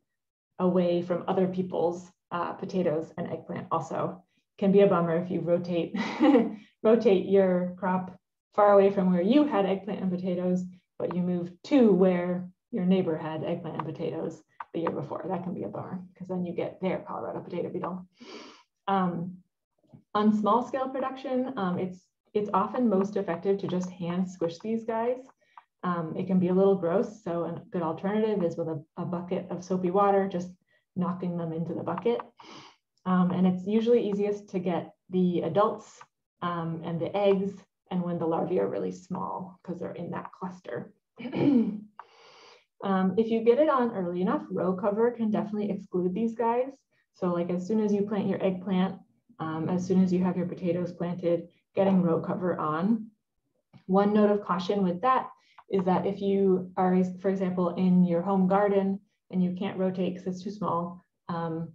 away from other people's uh, potatoes and eggplant also. Can be a bummer if you rotate, rotate your crop far away from where you had eggplant and potatoes, but you move to where your neighbor had eggplant and potatoes the year before. That can be a bummer because then you get their Colorado potato beetle. Um, on small scale production, um, it's, it's often most effective to just hand squish these guys. Um, it can be a little gross, so a good alternative is with a, a, bucket of soapy water, just knocking them into the bucket. Um, and it's usually easiest to get the adults um, and the eggs and when the larvae are really small because they're in that cluster. Um, if you get it on early enough, row cover can definitely exclude these guys. So like as soon as you plant your eggplant, um, as soon as you have your potatoes planted, getting row cover on. One note of caution with that is that if you are, for example, in your home garden and you can't rotate because it's too small, um,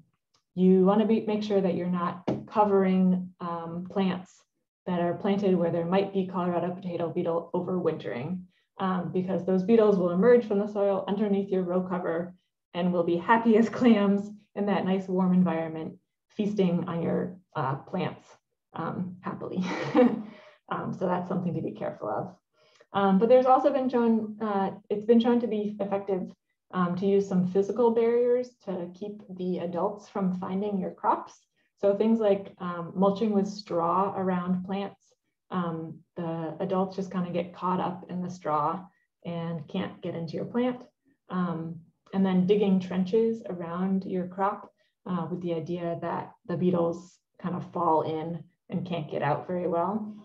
you want to be, make sure that you're not covering um, plants that are planted where there might be Colorado potato beetle overwintering um, because those beetles will emerge from the soil underneath your row cover and will be happy as clams in that nice warm environment, feasting on your uh, plants um, happily. um, so that's something to be careful of. Um, but there's also been shown, uh, it's been shown to be effective um, to use some physical barriers to keep the adults from finding your crops. So things like um, mulching with straw around plants um, the adults just kind of get caught up in the straw and can't get into your plant. Um, and then digging trenches around your crop uh, with the idea that the beetles kind of fall in and can't get out very well.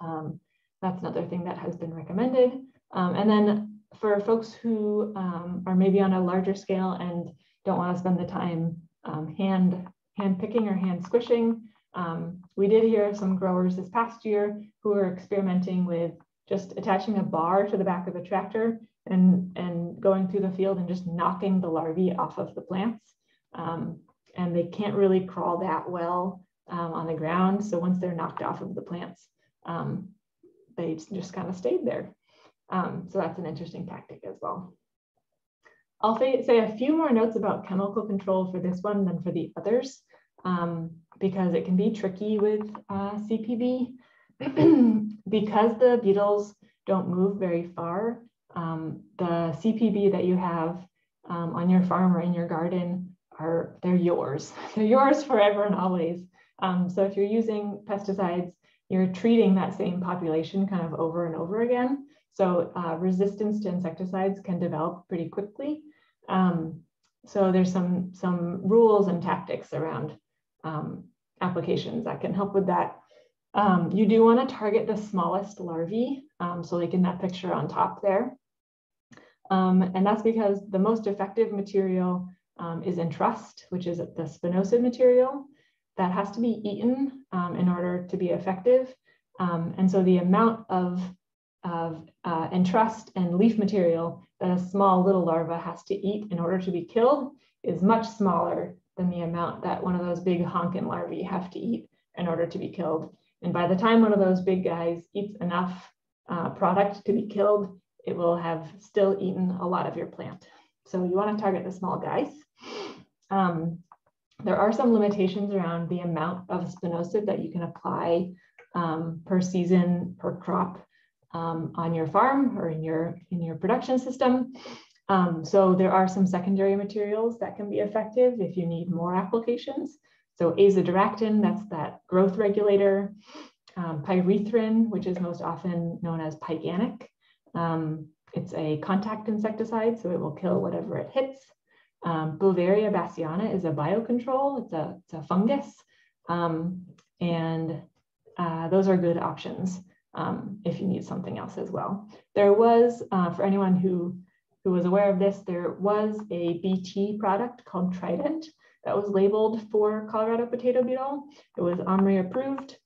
Um, that's another thing that has been recommended. Um, and then for folks who um, are maybe on a larger scale and don't want to spend the time um, hand, hand picking or hand squishing, um, we did hear some growers this past year who were experimenting with just attaching a bar to the back of a tractor and, and going through the field and just knocking the larvae off of the plants. Um, and they can't really crawl that well um, on the ground. So once they're knocked off of the plants, um, they just kind of stayed there. Um, so that's an interesting tactic as well. I'll say, a few more notes about chemical control for this one than for the others um, because it can be tricky with uh, CPB. because the beetles don't move very far, um, the CPB that you have um, on your farm or in your garden are they're yours. They're yours forever and always. Um, so if you're using pesticides, you're treating that same population kind of over and over again. So uh, resistance to insecticides can develop pretty quickly. Um, so there's some, some rules and tactics around um, applications that can help with that. Um, you do want to target the smallest larvae, um, so like in that picture on top there. Um, and that's because the most effective material um, is entrust, which is the spinosad material that has to be eaten in order to be effective. and so the amount of, of uh, entrust and leaf material that a small little larva has to eat in order to be killed is much smaller than the amount that one of those big honkin larvae have to eat in order to be killed. And by the time one of those big guys eats enough uh, product to be killed, it will have still eaten a lot of your plant. So you want to target the small guys. Um, there are some limitations around the amount of spinosad that you can apply um, per season, per crop um, on your farm or in your, in your production system. Um, so there are some secondary materials that can be effective if you need more applications. So azadirachtin, that's that growth regulator, um, pyrethrin, which is most often known as pyganic. Um, it's a contact insecticide, so it will kill whatever it hits. Um, Beauveria bassiana is a biocontrol. It's a, it's a fungus. Um, and uh, those are good options um, if you need something else as well. There was, uh, for anyone who, who was aware of this, there was a BT product called Trident that was labeled for Colorado potato beetle. It was OMRI approved.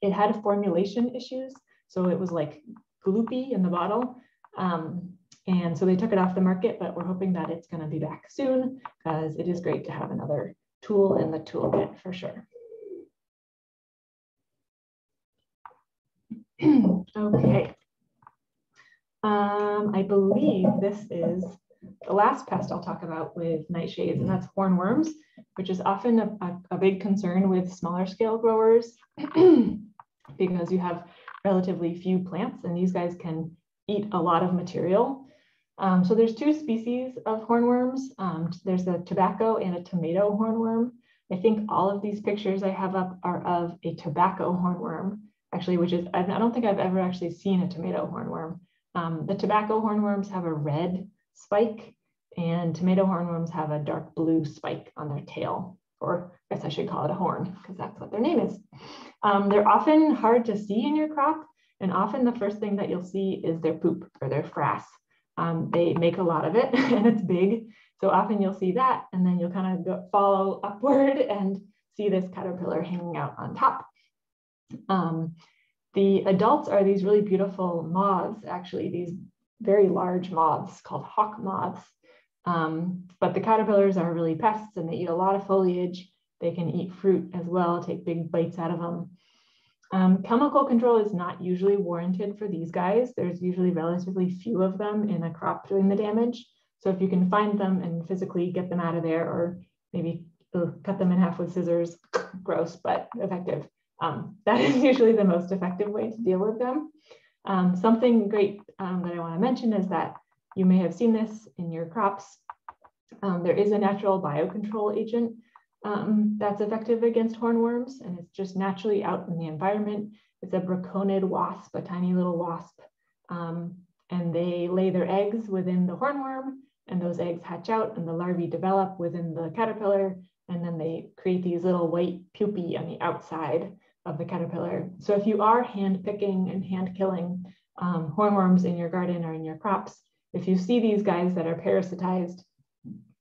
It had formulation issues. So it was like gloopy in the bottle. Um, and so they took it off the market, but we're hoping that it's going to be back soon because it is great to have another tool in the toolkit for sure. Okay. Um, I believe this is the last pest I'll talk about with nightshades, and that's hornworms, which is often a, a, a big concern with smaller scale growers because you have relatively few plants and these guys can eat a lot of material. Um, so there's two species of hornworms. Um, there's a tobacco and a tomato hornworm. I think all of these pictures I have up are of a tobacco hornworm, actually, which is, I don't think I've ever actually seen a tomato hornworm. Um, the tobacco hornworms have a red spike and tomato hornworms have a dark blue spike on their tail, or I guess I should call it a horn because that's what their name is. Um, they're often hard to see in your crop and often the first thing that you'll see is their poop or their frass. Um, they make a lot of it and it's big. So often you'll see that and then you'll kind of go, follow upward and see this caterpillar hanging out on top. Um, the adults are these really beautiful moths, actually, these very large moths called hawk moths. Um, but the caterpillars are really pests and they eat a lot of foliage. They can eat fruit as well, take big bites out of them. Um, chemical control is not usually warranted for these guys. There's usually relatively few of them in a crop doing the damage. So if you can find them and physically get them out of there or maybe ugh, cut them in half with scissors, gross, but effective. Um, that is usually the most effective way to deal with them. Um, something great um, that I wanna mention is that you may have seen this in your crops. Um, there is a natural biocontrol agent um, that's effective against hornworms, and it's just naturally out in the environment. It's a braconid wasp, a tiny little wasp, um, and they lay their eggs within the hornworm, and those eggs hatch out, and the larvae develop within the caterpillar, and then they create these little white pupae on the outside of the caterpillar. So if you are hand picking and hand killing um, hornworms in your garden or in your crops, if you see these guys that are parasitized,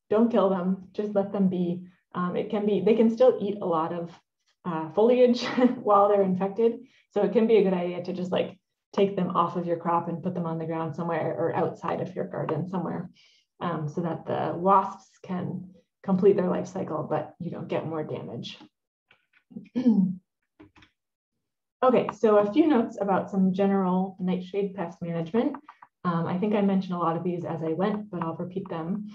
don't kill them, just let them be um, it can be, they can still eat a lot of uh, foliage while they're infected. So it can be a good idea to just like take them off of your crop and put them on the ground somewhere or outside of your garden somewhere um, so that the wasps can complete their life cycle, but you don't get more damage. okay, so a few notes about some general nightshade pest management. Um, I think I mentioned a lot of these as I went, but I'll repeat them.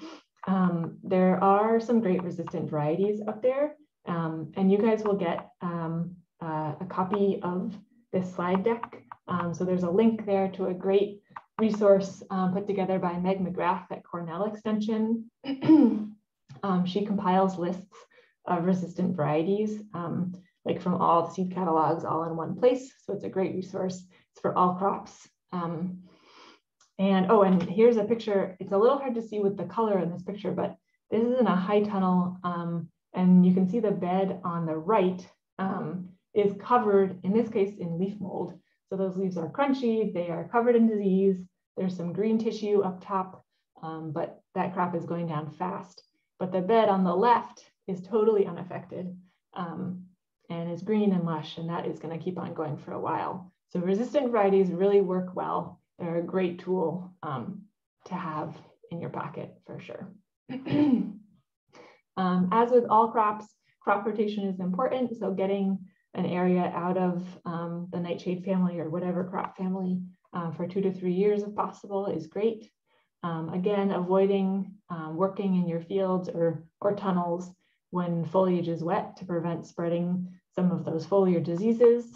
Um, there are some great resistant varieties up there, um, and you guys will get um, uh, a copy of this slide deck. Um, so there's a link there to a great resource um, put together by Meg McGrath at Cornell Extension. Um, she compiles lists of resistant varieties, like from all the seed catalogs all in one place. So it's a great resource. It's for all crops. Um, and oh, and here's a picture. It's a little hard to see with the color in this picture, but this is in a high tunnel. Um, and you can see the bed on the right um, is covered, in this case, in leaf mold. So those leaves are crunchy, they are covered in disease. There's some green tissue up top, um, but that crop is going down fast. But the bed on the left is totally unaffected um, and is green and lush, and that is gonna keep on going for a while. So resistant varieties really work well they're a great tool um, to have in your pocket for sure. um, as with all crops, crop rotation is important. So getting an area out of um, the nightshade family or whatever crop family uh, for two to three years if possible is great. Um, again, avoiding um, working in your fields or, or tunnels when foliage is wet to prevent spreading some of those foliar diseases.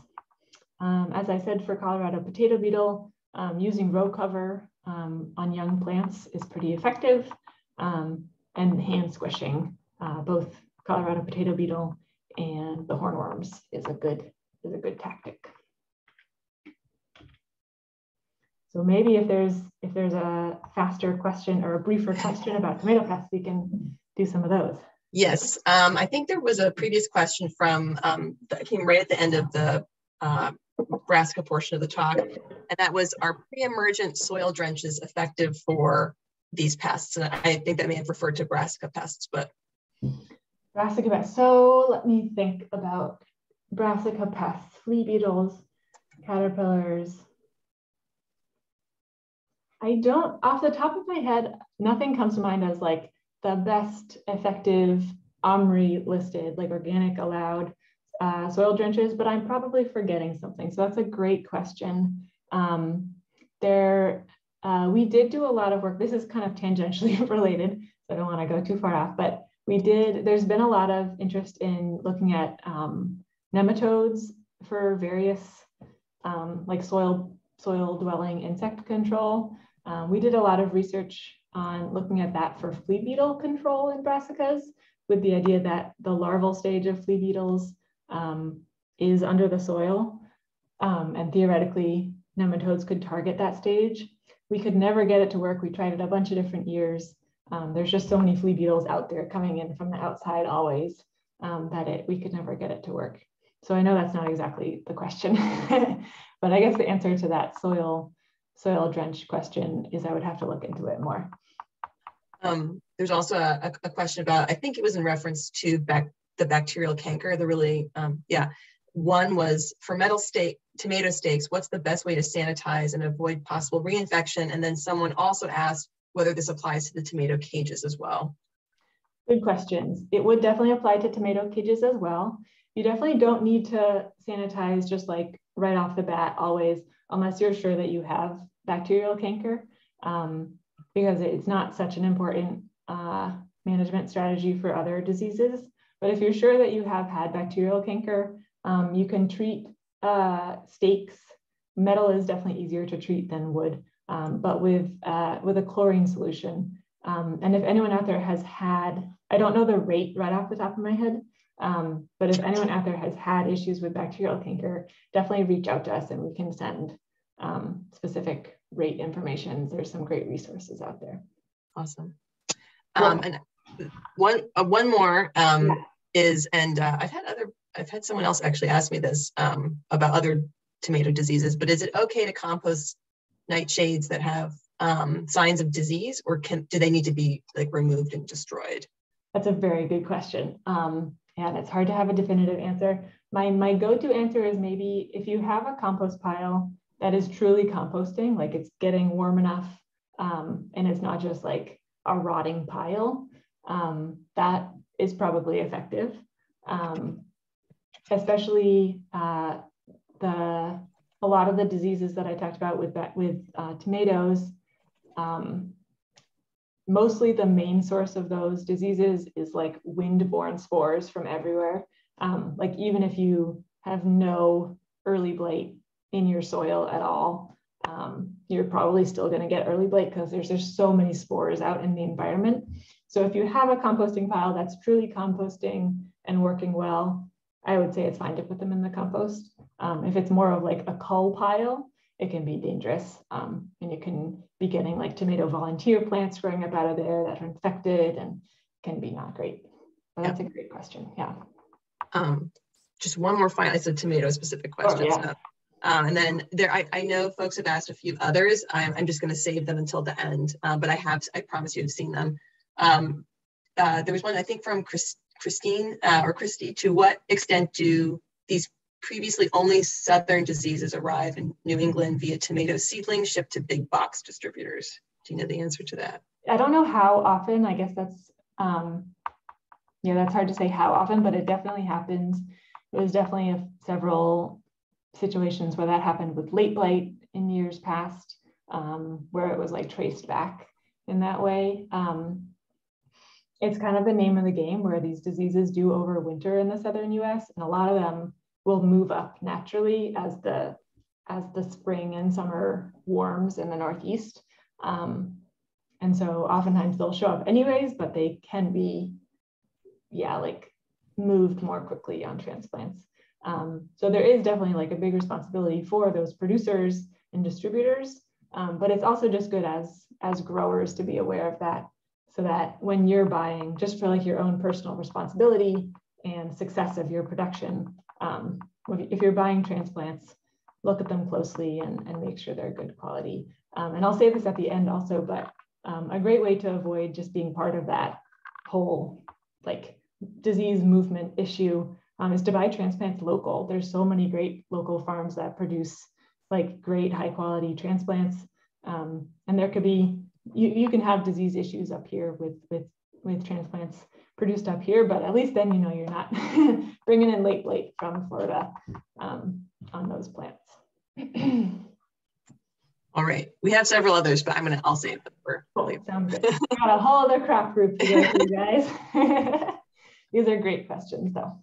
Um, as I said, for Colorado potato beetle, um, using row cover um, on young plants is pretty effective um, and hand squishing, uh, both Colorado potato beetle and the hornworms is a good, is a good tactic. So maybe if there's if there's a faster question or a briefer question about tomato pests, we can do some of those. Yes, um, I think there was a previous question from um, that came right at the end of the uh, brassica portion of the talk, and that was are pre-emergent soil drenches effective for these pests? And I think that may have referred to brassica pests, but brassica pests. So let me think about brassica pests, flea beetles, caterpillars. I don't, off the top of my head, nothing comes to mind as like the best effective OMRI listed, like organic allowed uh, soil drenches, but I'm probably forgetting something. So that's a great question. Um, there, uh, we did do a lot of work. This is kind of tangentially related, so I don't want to go too far off, but we did, there's been a lot of interest in looking at um, nematodes for various um, like soil, soil dwelling insect control. Um, we did a lot of research on looking at that for flea beetle control in brassicas with the idea that the larval stage of flea beetles um, is under the soil um, and theoretically nematodes could target that stage. We could never get it to work. We tried it a bunch of different years. Um, there's just so many flea beetles out there coming in from the outside always um, that it we could never get it to work. So I know that's not exactly the question, but I guess the answer to that soil soil drench question is I would have to look into it more. Um, there's also a, a, question about, I think it was in reference to back, the bacterial canker, the really, um, yeah. One was for metal stake, tomato stakes, what's the best way to sanitize and avoid possible reinfection? And then someone also asked whether this applies to the tomato cages as well. Good questions. It would definitely apply to tomato cages as well. You definitely don't need to sanitize just like right off the bat always, unless you're sure that you have bacterial canker, um, because it's not such an important uh, management strategy for other diseases. But if you're sure that you have had bacterial canker, um, you can treat uh, stakes. Metal is definitely easier to treat than wood, um, but with, uh, with a chlorine solution. Um, and if anyone out there has had, I don't know the rate right off the top of my head, um, but if anyone out there has had issues with bacterial canker, definitely reach out to us and we can send um, specific rate information. There's some great resources out there. Awesome. Um, and one uh, one more um, is, and uh, I've had other, I've had someone else actually ask me this um, about other tomato diseases, but is it okay to compost nightshades that have um, signs of disease or can, do they need to be like removed and destroyed? That's a very good question. Um, and it's hard to have a definitive answer. My, my go-to answer is maybe if you have a compost pile that is truly composting, like it's getting warm enough um, and it's not just like a rotting pile, um, that is probably effective. Um, especially uh, the a lot of the diseases that I talked about with with uh, tomatoes. Um, mostly the main source of those diseases is like wind-borne spores from everywhere. Um, like even if you have no early blight in your soil at all, um, you're probably still going to get early blight because there's there's so many spores out in the environment. So if you have a composting pile that's truly composting and working well, I would say it's fine to put them in the compost. Um, if it's more of like a cull pile, it can be dangerous. Um, and you can be getting like tomato volunteer plants growing up out of there that are infected and can be not great. But that's yeah. a great question. Yeah. Um, just one more final, it's a tomato specific question. Oh, yeah. So um, and then there, I, I, know folks have asked a few others. I'm, I'm just going to save them until the end, uh, but I have, I promise you have seen them. Um, uh, there was one, I think from Chris, Christine uh, or Christy, to what extent do these previously only Southern diseases arrive in New England via tomato seedlings shipped to big box distributors? Do you know the answer to that? I don't know how often, I guess that's, um, yeah, that's hard to say how often, but it definitely happens. It was definitely a, several situations where that happened with late blight in years past, um, where it was like traced back in that way. Um, it's kind of the name of the game where these diseases do overwinter in the southern US, and a lot of them will move up naturally as the as the spring and summer warms in the northeast. Um, and so oftentimes they'll show up anyways, but they can be, yeah, like moved more quickly on transplants. Um, so there is definitely like a big responsibility for those producers and distributors, um, but it's also just good as as growers to be aware of that, so that when you're buying, just for like your own personal responsibility and success of your production, um, if you're buying transplants, look at them closely and, and make sure they're good quality. Um, and I'll say this at the end also, but um, a great way to avoid just being part of that whole like disease movement issue um, is to buy transplants local. There's so many great local farms that produce like great high quality transplants. Um, and there could be, you, you can have disease issues up here with, with, with transplants produced up here, but at least then you know you're not bringing in late blight from Florida um, on those plants. All right, we have several others, but I'm gonna, I'll save them for later. Sounds good. got a whole other crop group to go through, guys. These are great questions though.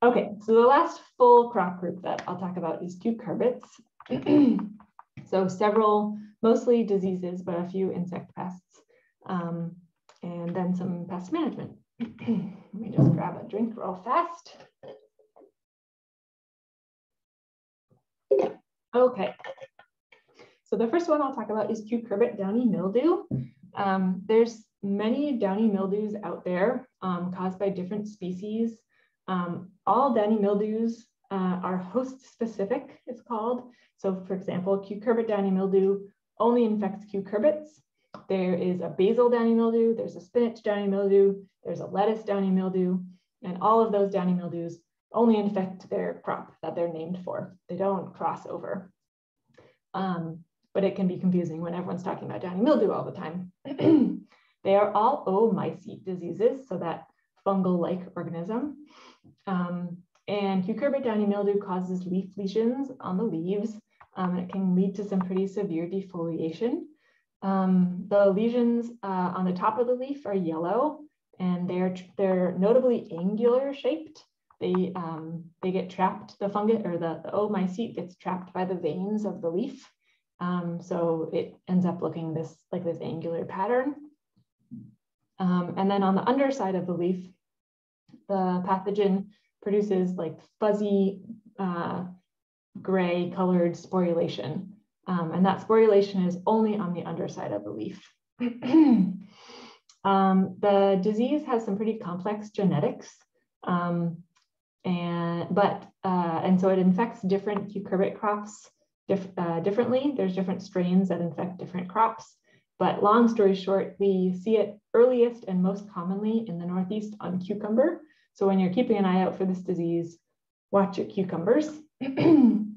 Okay, so the last full crop group that I'll talk about is cucurbits. so several, mostly diseases, but a few insect pests, um, and then some pest management. Let me just grab a drink real fast. Okay, so the first one I'll talk about is cucurbit downy mildew. Um, there's many downy mildews out there um, caused by different species. Um, all downy mildews uh, are host specific, it's called. So for example, cucurbit downy mildew only infects cucurbits. There is a basil downy mildew, there's a spinach downy mildew, there's a lettuce downy mildew, and all of those downy mildews only infect their crop that they're named for. They don't cross over. Um, but it can be confusing when everyone's talking about downy mildew all the time. they are all oomycete diseases, so that fungal-like organism. Um, and downy mildew causes leaf lesions on the leaves, um, and it can lead to some pretty severe defoliation. Um, the lesions uh, on the top of the leaf are yellow, and they're, they're notably angular shaped. They, um, they get trapped, the fungus or the, the oomycete gets trapped by the veins of the leaf. Um, so it ends up looking this like this angular pattern. Um, and then on the underside of the leaf, the pathogen produces like fuzzy uh, gray colored sporulation. Um, and that sporulation is only on the underside of the leaf. um, the disease has some pretty complex genetics. Um, and but uh, and so it infects different cucurbit crops diff uh, differently. There's different strains that infect different crops. But long story short, we see it earliest and most commonly in the Northeast on cucumber. So when you're keeping an eye out for this disease, watch your cucumbers. um,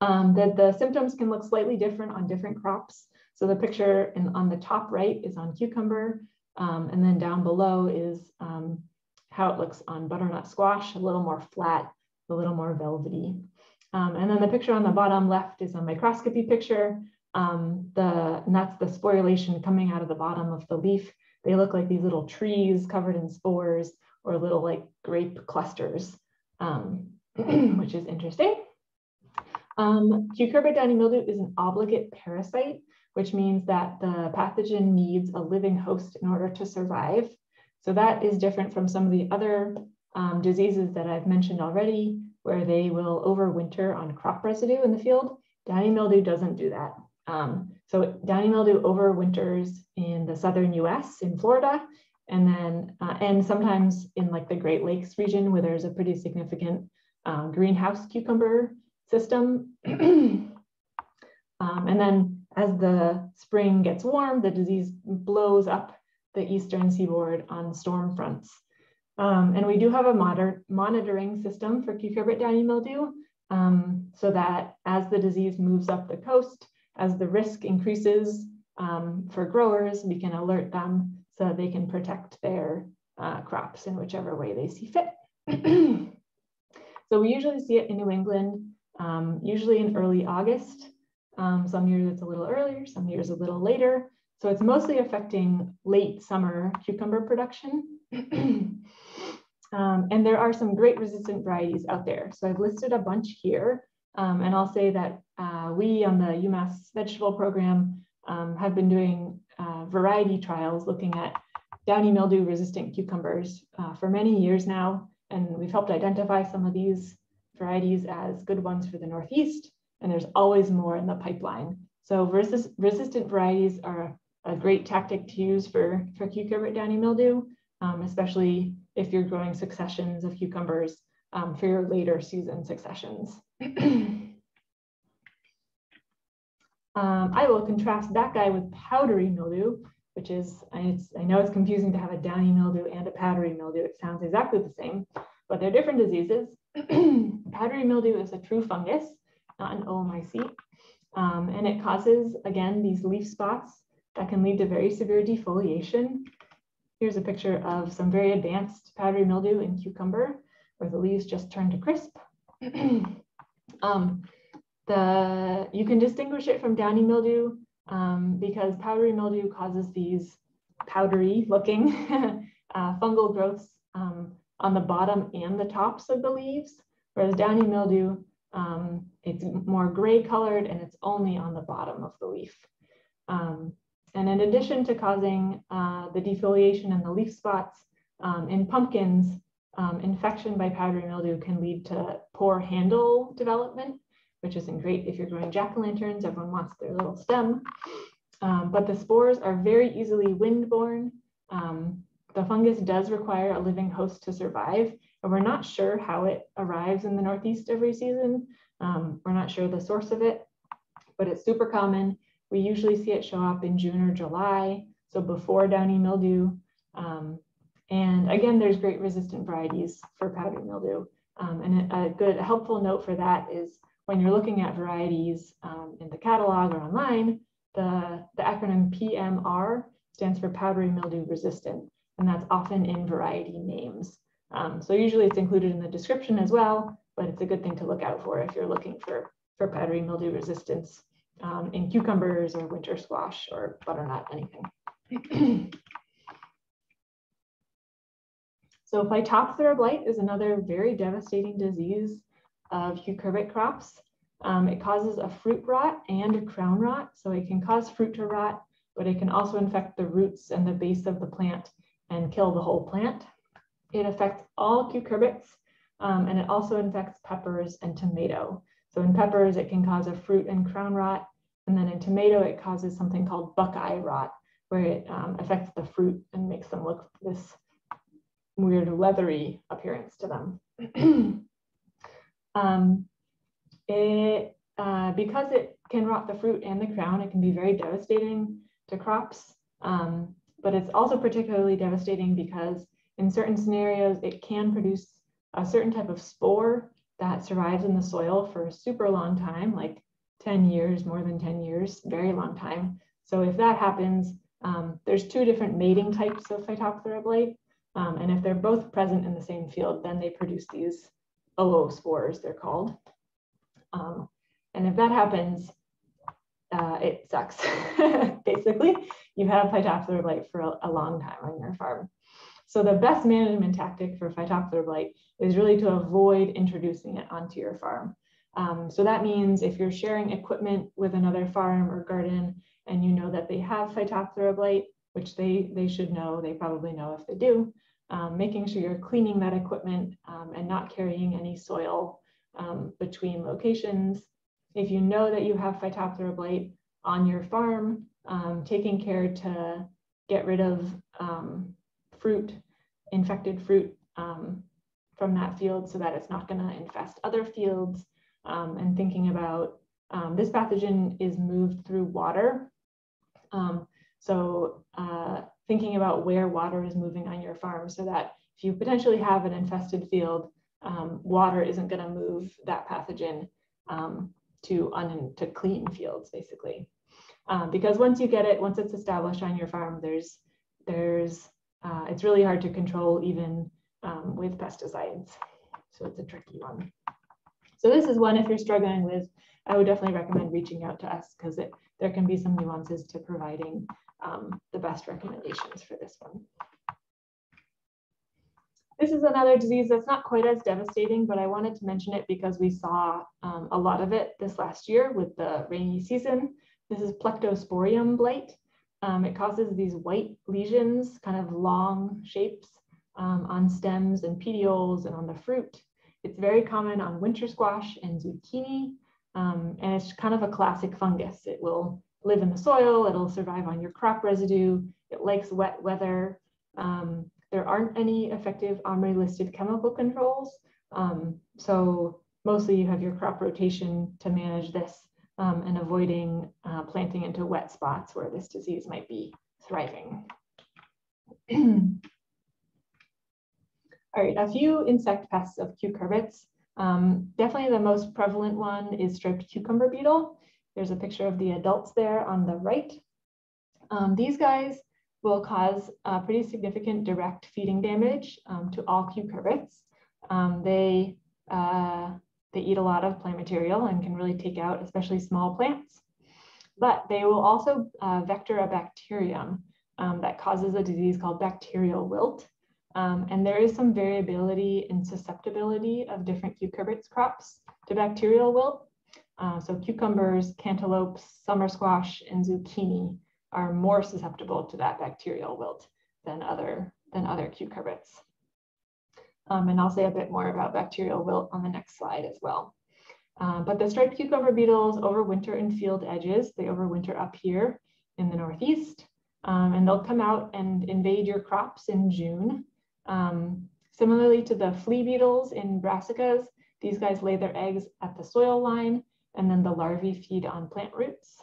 the, the symptoms can look slightly different on different crops. So the picture in, on the top right is on cucumber, um, and then down below is um, how it looks on butternut squash, a little more flat, a little more velvety. Um, and then the picture on the bottom left is a microscopy picture. Um, the, and that's the sporulation coming out of the bottom of the leaf. They look like these little trees covered in spores or little like grape clusters, um, which is interesting. Um, downy mildew is an obligate parasite, which means that the pathogen needs a living host in order to survive. So that is different from some of the other um, diseases that I've mentioned already, where they will overwinter on crop residue in the field. Downy mildew doesn't do that. Um, so downy mildew overwinters in the southern US in Florida, and then uh, and sometimes in like the Great Lakes region where there's a pretty significant uh, greenhouse cucumber system. um, and then as the spring gets warm, the disease blows up the eastern seaboard on storm fronts. Um, and we do have a moder- monitoring system for cucurbit downy mildew um, so that as the disease moves up the coast, as the risk increases um, for growers, we can alert them so they can protect their uh, crops in whichever way they see fit. so we usually see it in New England, um, usually in early August. Um, some years it's a little earlier, some years a little later. so it's mostly affecting late summer cucumber production. um, and there are some great resistant varieties out there. So I've listed a bunch here. Um, and I'll say that uh, we on the UMass vegetable program um, have been doing uh, variety trials looking at downy mildew resistant cucumbers uh, for many years now. And we've helped identify some of these varieties as good ones for the Northeast. And there's always more in the pipeline. So resist resistant varieties are a great tactic to use for, for cucumber downy mildew, um, especially if you're growing successions of cucumbers um, for your later season successions. um, I will contrast that guy with powdery mildew, which is, I, I know it's confusing to have a downy mildew and a powdery mildew. It sounds exactly the same, but they're different diseases. powdery mildew is a true fungus, not an oomycete. Um, and it causes, again, these leaf spots that can lead to very severe defoliation. Here's a picture of some very advanced powdery mildew in cucumber where the leaves just turn to crisp. um, the, you can distinguish it from downy mildew um, because powdery mildew causes these powdery looking uh, fungal growths um, on the bottom and the tops of the leaves, whereas downy mildew, um, it's more gray colored and it's only on the bottom of the leaf. Um, and in addition to causing uh, the defoliation and the leaf spots um, in pumpkins, um, infection by powdery mildew can lead to poor handle development, which isn't great if you're growing jack-o'-lanterns, everyone wants their little stem. Um, but the spores are very easily windborne. Um, the fungus does require a living host to survive, and we're not sure how it arrives in the Northeast every season. Um, we're not sure the source of it, but it's super common. We usually see it show up in June or July, so before downy mildew. Um, and again, there's great resistant varieties for powdery mildew. Um, and a, a, good, a helpful note for that is when you're looking at varieties um, in the catalog or online, the, the acronym PMR stands for powdery mildew resistant, and that's often in variety names. Um, so usually it's included in the description as well, but it's a good thing to look out for if you're looking for, for powdery mildew resistance um, in cucumbers or winter squash or butternut, anything. so Phytophthora blight is another very devastating disease of cucurbit crops. Um, it causes a fruit rot and a crown rot. So it can cause fruit to rot, but it can also infect the roots and the base of the plant and kill the whole plant. It affects all cucurbits um, and it also infects peppers and tomato. So in peppers, it can cause a fruit and crown rot. And then in tomato, it causes something called buckeye rot, where it um, affects the fruit and makes them look this weird leathery appearance to them. um, it, uh, because it can rot the fruit and the crown, it can be very devastating to crops. Um, but it's also particularly devastating because in certain scenarios, it can produce a certain type of spore that survives in the soil for a super long time, like 10 years, more than 10 years, very long time. So if that happens, um, there's two different mating types of Phytophthora blight. Um, and if they're both present in the same field, then they produce these oospores, they're called. Um, and if that happens, uh, it sucks. Basically, you have a Phytophthora blight for a, a long time on your farm. So the best management tactic for Phytophthora blight is really to avoid introducing it onto your farm. Um, so that means if you're sharing equipment with another farm or garden and you know that they have Phytophthora blight, which they, they should know, they probably know if they do, um, making sure you're cleaning that equipment um, and not carrying any soil um, between locations. If you know that you have Phytophthora blight on your farm, um, taking care to get rid of um, fruit, infected fruit um, from that field so that it's not going to infest other fields and thinking about this pathogen is moved through water. So uh, thinking about where water is moving on your farm so that if you potentially have an infested field, um, water isn't going to move that pathogen um, to, un to clean fields, basically. Um, because once you get it, once it's established on your farm, there's, there's, uh, it's really hard to control even um, with pesticides. So it's a tricky one. So this is one if you're struggling with, I would definitely recommend reaching out to us because there can be some nuances to providing um, the best recommendations for this one. This is another disease that's not quite as devastating, but I wanted to mention it because we saw um, a lot of it this last year with the rainy season. This is Plectosporium blight. Um, it causes these white lesions, kind of long shapes um, on stems and petioles and on the fruit. It's very common on winter squash and zucchini, um, and it's kind of a classic fungus. It will live in the soil, it'll survive on your crop residue, it likes wet weather. Um, there aren't any effective OMRI listed chemical controls. Um, so mostly you have your crop rotation to manage this um, and avoiding uh, planting into wet spots where this disease might be thriving. All right, a few insect pests of cucurbits. Um, definitely the most prevalent one is striped cucumber beetle. There's a picture of the adults there on the right. Um, these guys will cause pretty significant direct feeding damage um, to all cucurbits. Um, they, uh, they eat a lot of plant material and can really take out especially small plants. But they will also uh, vector a bacterium um, that causes a disease called bacterial wilt. Um, and there is some variability in susceptibility of different cucurbits crops to bacterial wilt. Uh, so cucumbers, cantaloupes, summer squash, and zucchini are more susceptible to that bacterial wilt than other, than other cucurbits. Um, and I'll say a bit more about bacterial wilt on the next slide as well. Um, but the striped cucumber beetles overwinter in field edges. They overwinter up here in the Northeast, um, and they'll come out and invade your crops in June. Um, similarly to the flea beetles in brassicas, these guys lay their eggs at the soil line, and then the larvae feed on plant roots.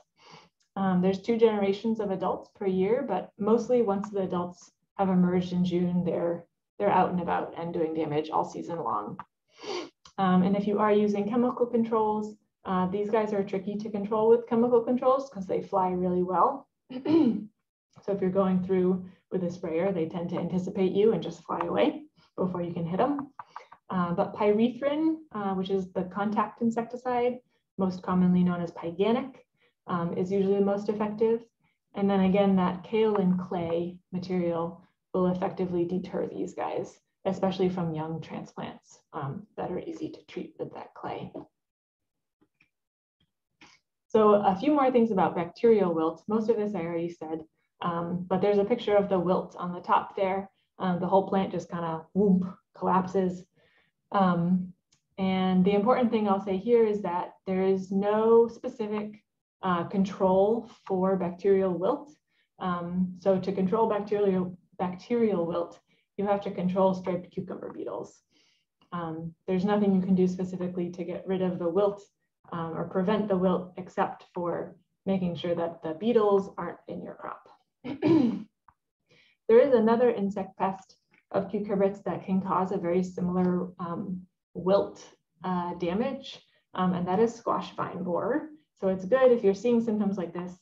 Um, there's two generations of adults per year, but mostly once the adults have emerged in June, they're, they're out and about and doing damage all season long. Um, and if you are using chemical controls, uh, these guys are tricky to control with chemical controls because they fly really well. so if you're going through with a sprayer, they tend to anticipate you and just fly away before you can hit them. Uh, but pyrethrin, uh, which is the contact insecticide, most commonly known as PyGanic, um, is usually the most effective. And then again, that kaolin clay material will effectively deter these guys, especially from young transplants um, that are easy to treat with that clay. So a few more things about bacterial wilt. Most of this I already said, um, but there's a picture of the wilt on the top there. Um, the whole plant just kind of whoop collapses. Um, and the important thing I'll say here is that there is no specific uh, control for bacterial wilt. Um, so to control bacterial, bacterial wilt, you have to control striped cucumber beetles. Um, there's nothing you can do specifically to get rid of the wilt um, or prevent the wilt except for making sure that the beetles aren't in your crop. there is another insect pest of cucurbits that can cause a very similar um, wilt uh, damage, um, and that is squash vine borer. So it's good if you're seeing symptoms like this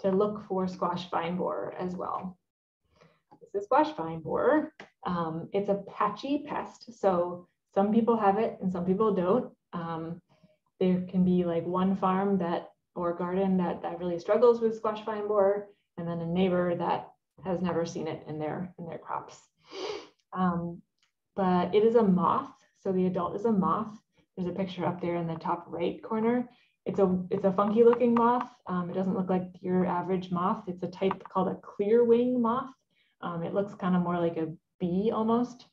to look for squash vine borer as well. This is squash vine borer. Um, it's a patchy pest. So some people have it and some people don't. Um, there can be like one farm that or garden that, that really struggles with squash vine borer and then a neighbor that has never seen it in their, in their crops. Um, but it is a moth. So the adult is a moth. There's a picture up there in the top right corner. It's a, it's a funky looking moth. Um, it doesn't look like your average moth. It's a type called a clear wing moth. Um, it looks kind of more like a bee almost,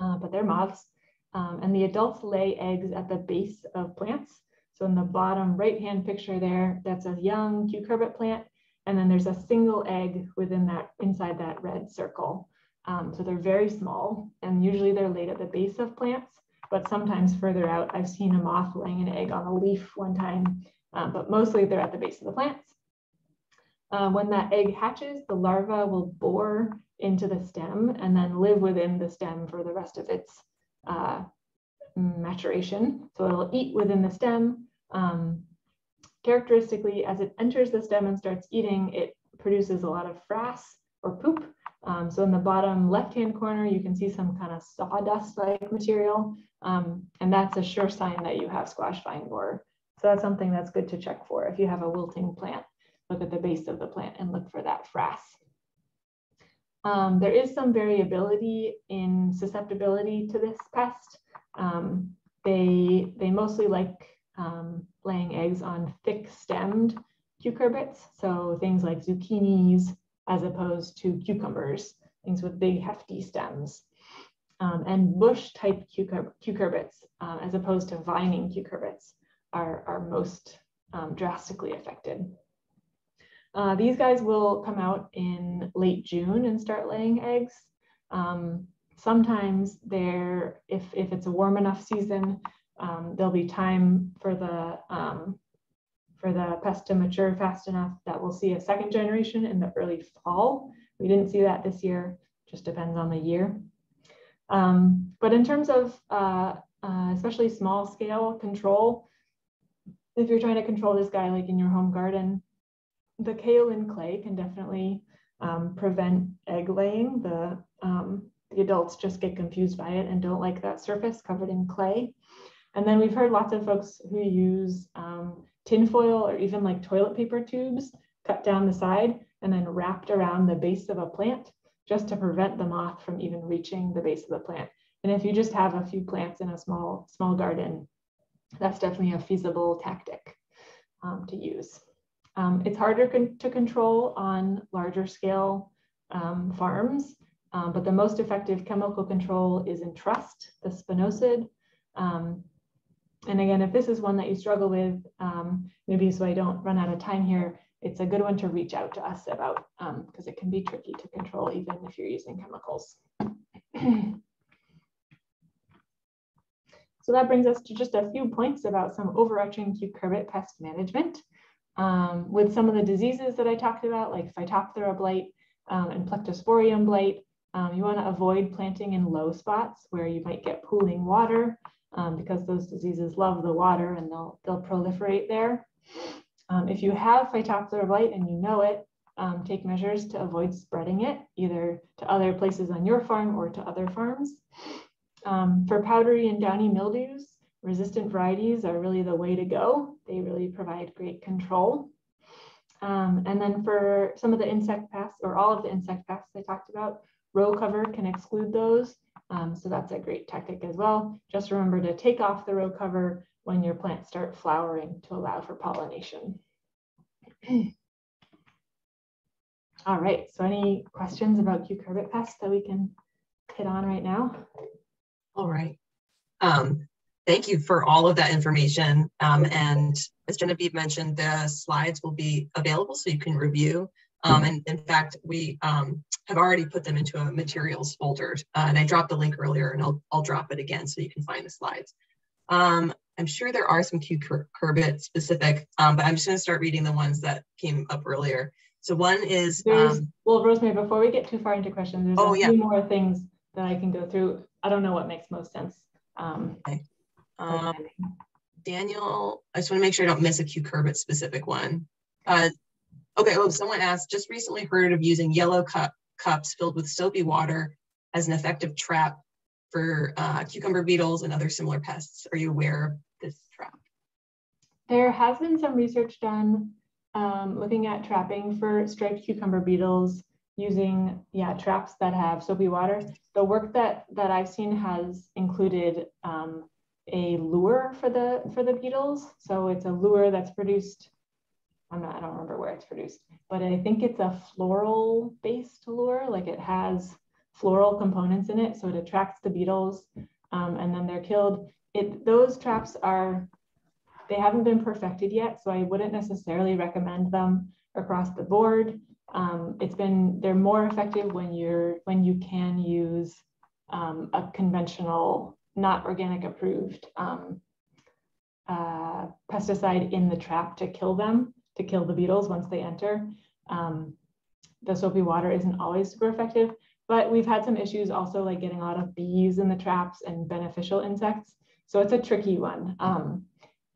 uh, but they're moths. Um, and the adults lay eggs at the base of plants. So in the bottom right-hand picture there, that's a young cucurbit plant. And then there's a single egg within that, inside that red circle. Um, so they're very small and usually they're laid at the base of plants but sometimes further out, I've seen a moth laying an egg on a leaf one time, um, but mostly they're at the base of the plants. Um, when that egg hatches, the larva will bore into the stem and then live within the stem for the rest of its uh, maturation. So it'll eat within the stem. Um, characteristically, as it enters the stem and starts eating, it produces a lot of frass or poop Um, so in the bottom left-hand corner, you can see some kind of sawdust-like material, um, and that's a sure sign that you have squash vine borer. So that's something that's good to check for. If you have a wilting plant, look at the base of the plant and look for that frass. Um, there is some variability in susceptibility to this pest. Um, they, they mostly like um, laying eggs on thick stemmed cucurbits. So things like zucchinis as opposed to cucumbers, things with big hefty stems. Um, and bush type cucurbits uh, as opposed to vining cucurbits are, are most um, drastically affected. Uh, these guys will come out in late June and start laying eggs. Um, sometimes they're, if, if it's a warm enough season, um, there'll be time for the um, for the pest to mature fast enough that we'll see a second generation in the early fall. We didn't see that this year, just depends on the year. Um, but in terms of uh, uh, especially small scale control, if you're trying to control this guy like in your home garden, the kaolin clay can definitely um, prevent egg laying. The, um, the adults just get confused by it and don't like that surface covered in clay. And then we've heard lots of folks who use um, tinfoil or even like toilet paper tubes cut down the side and then wrapped around the base of a plant just to prevent the moth from even reaching the base of the plant. And if you just have a few plants in a small, small garden, that's definitely a feasible tactic um, to use. Um, it's harder con to control on larger scale um, farms, um, but the most effective chemical control is Entrust, the spinosad. Um, and again, if this is one that you struggle with, um, maybe so I don't run out of time here, it's a good one to reach out to us about because it can be tricky to control even if you're using chemicals. So that brings us to just a few points about some overarching cucurbit pest management. Um, with some of the diseases that I talked about, like Phytophthora blight um, and Plectosporium blight, um, you want to avoid planting in low spots where you might get pooling water um, because those diseases love the water and they'll, they'll proliferate there. Um, if you have Phytophthora blight and you know it, um, take measures to avoid spreading it either to other places on your farm or to other farms. for powdery and downy mildews, resistant varieties are really the way to go. They really provide great control. Um, and then for some of the insect pests or all of the insect pests I talked about, row cover can exclude those. Um, so that's a great tactic as well. Just remember to take off the row cover when your plants start flowering to allow for pollination. All right, so any questions about cucurbit pests that we can hit on right now? All right. Um, thank you for all of that information. Um, and as Genevieve mentioned, the slides will be available so you can review. Um, and in fact, we um, have already put them into a materials folder. Uh, and I dropped the link earlier and I'll, I'll drop it again so you can find the slides. Um, I'm sure there are some cucurbit specific, um, but I'm just gonna start reading the ones that came up earlier. So one is- um, Well, Rosemary, before we get too far into questions, there's oh, a few more things that I can go through. I don't know what makes most sense. Um, okay. Um, Daniel, I just want to make sure I don't miss a cucurbit specific one. Uh, okay, oh, someone asked, just recently heard of using yellow cup cups filled with soapy water as an effective trap for uh, cucumber beetles and other similar pests. Are you aware of this trap? There has been some research done um, looking at trapping for striped cucumber beetles using yeah traps that have soapy water. The work that that I've seen has included um, a lure for the for the beetles. So it's a lure that's produced. I'm not. I don't remember where it's produced, but I think it's a floral based lure. Like it has floral components in it, so it attracts the beetles, um, and then they're killed. It those traps are they haven't been perfected yet, so I wouldn't necessarily recommend them across the board. Um, it's been they're more effective when you're when you can use um, a conventional not organic approved um, uh, pesticide in the trap to kill them, to kill the beetles once they enter. Um, the soapy water isn't always super effective, but we've had some issues also like getting a lot of bees in the traps and beneficial insects. So it's a tricky one. Um,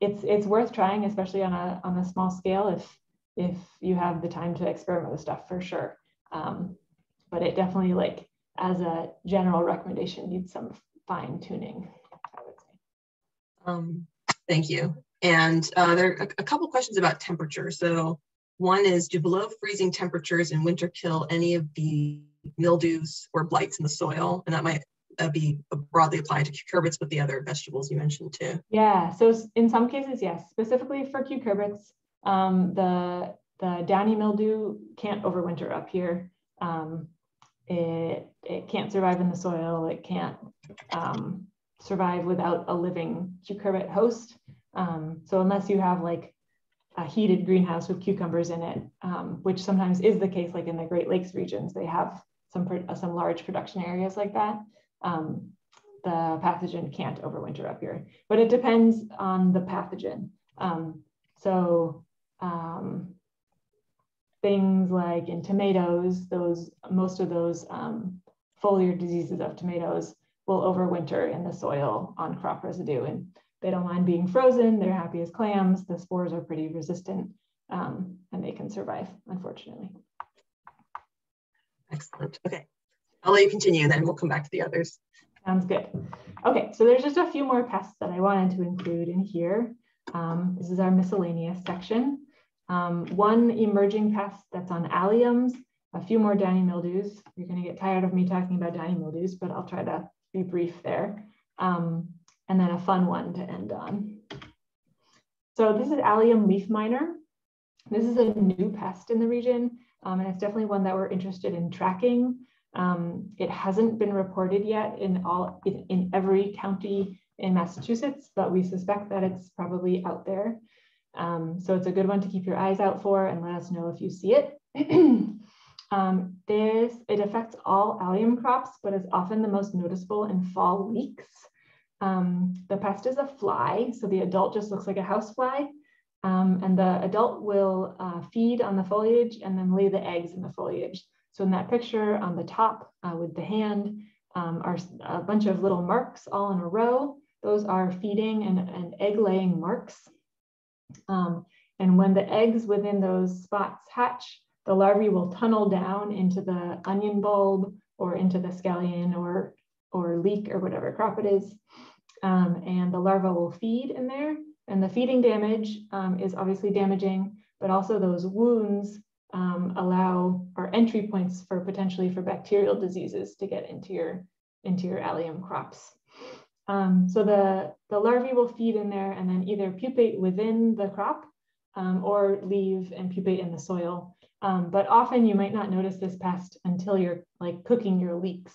it's it's worth trying, especially on a on a small scale if if you have the time to experiment with stuff for sure. Um, but it definitely like as a general recommendation needs some fine tuning, I would say. Um, thank you. And uh, there are a, couple questions about temperature. So one is, do below freezing temperatures in winter kill any of the mildews or blights in the soil? And that might uh, be broadly applied to cucurbits, but the other vegetables you mentioned too. Yeah, so in some cases, yes. Specifically for cucurbits, um, the, the downy mildew can't overwinter up here. Um, it, it can't survive in the soil. It can't um, survive without a living cucurbit host. Um, so unless you have like a heated greenhouse with cucumbers in it, um, which sometimes is the case, like in the Great Lakes regions, they have some, some large production areas like that. Um, the pathogen can't overwinter up here, but it depends on the pathogen. Um, so um, things like in tomatoes, those most of those um, foliar diseases of tomatoes will overwinter in the soil on crop residue and they don't mind being frozen. They're happy as clams. The spores are pretty resistant um, and they can survive, unfortunately. Excellent. Okay. I'll let you continue, and then we'll come back to the others. Sounds good. Okay, so there's just a few more pests that I wanted to include in here. Um, this is our miscellaneous section. Um, one emerging pest that's on alliums, a few more downy mildews. You're going to get tired of me talking about downy mildews, but I'll try to be brief there. Um, and then a fun one to end on. So this is allium leaf miner. This is a new pest in the region, um, and it's definitely one that we're interested in tracking. Um, it hasn't been reported yet in all in, in every county in Massachusetts, but we suspect that it's probably out there. Um, so it's a good one to keep your eyes out for and let us know if you see it. um, this, it affects all allium crops, but is often the most noticeable in fall leeks. Um, the pest is a fly, so the adult just looks like a housefly. Um, and the adult will uh, feed on the foliage and then lay the eggs in the foliage. So in that picture on the top uh, with the hand um, are a bunch of little marks all in a row. Those are feeding and, and egg laying marks. Um, and when the eggs within those spots hatch, the larvae will tunnel down into the onion bulb or into the scallion or, or leek or whatever crop it is. Um, and the larva will feed in there. And the feeding damage um, is obviously damaging, but also those wounds um, allow our entry points for potentially for bacterial diseases to get into your, into your allium crops. Um, so the, the larvae will feed in there and then either pupate within the crop um, or leave and pupate in the soil. Um, but often you might not notice this pest until you're like cooking your leeks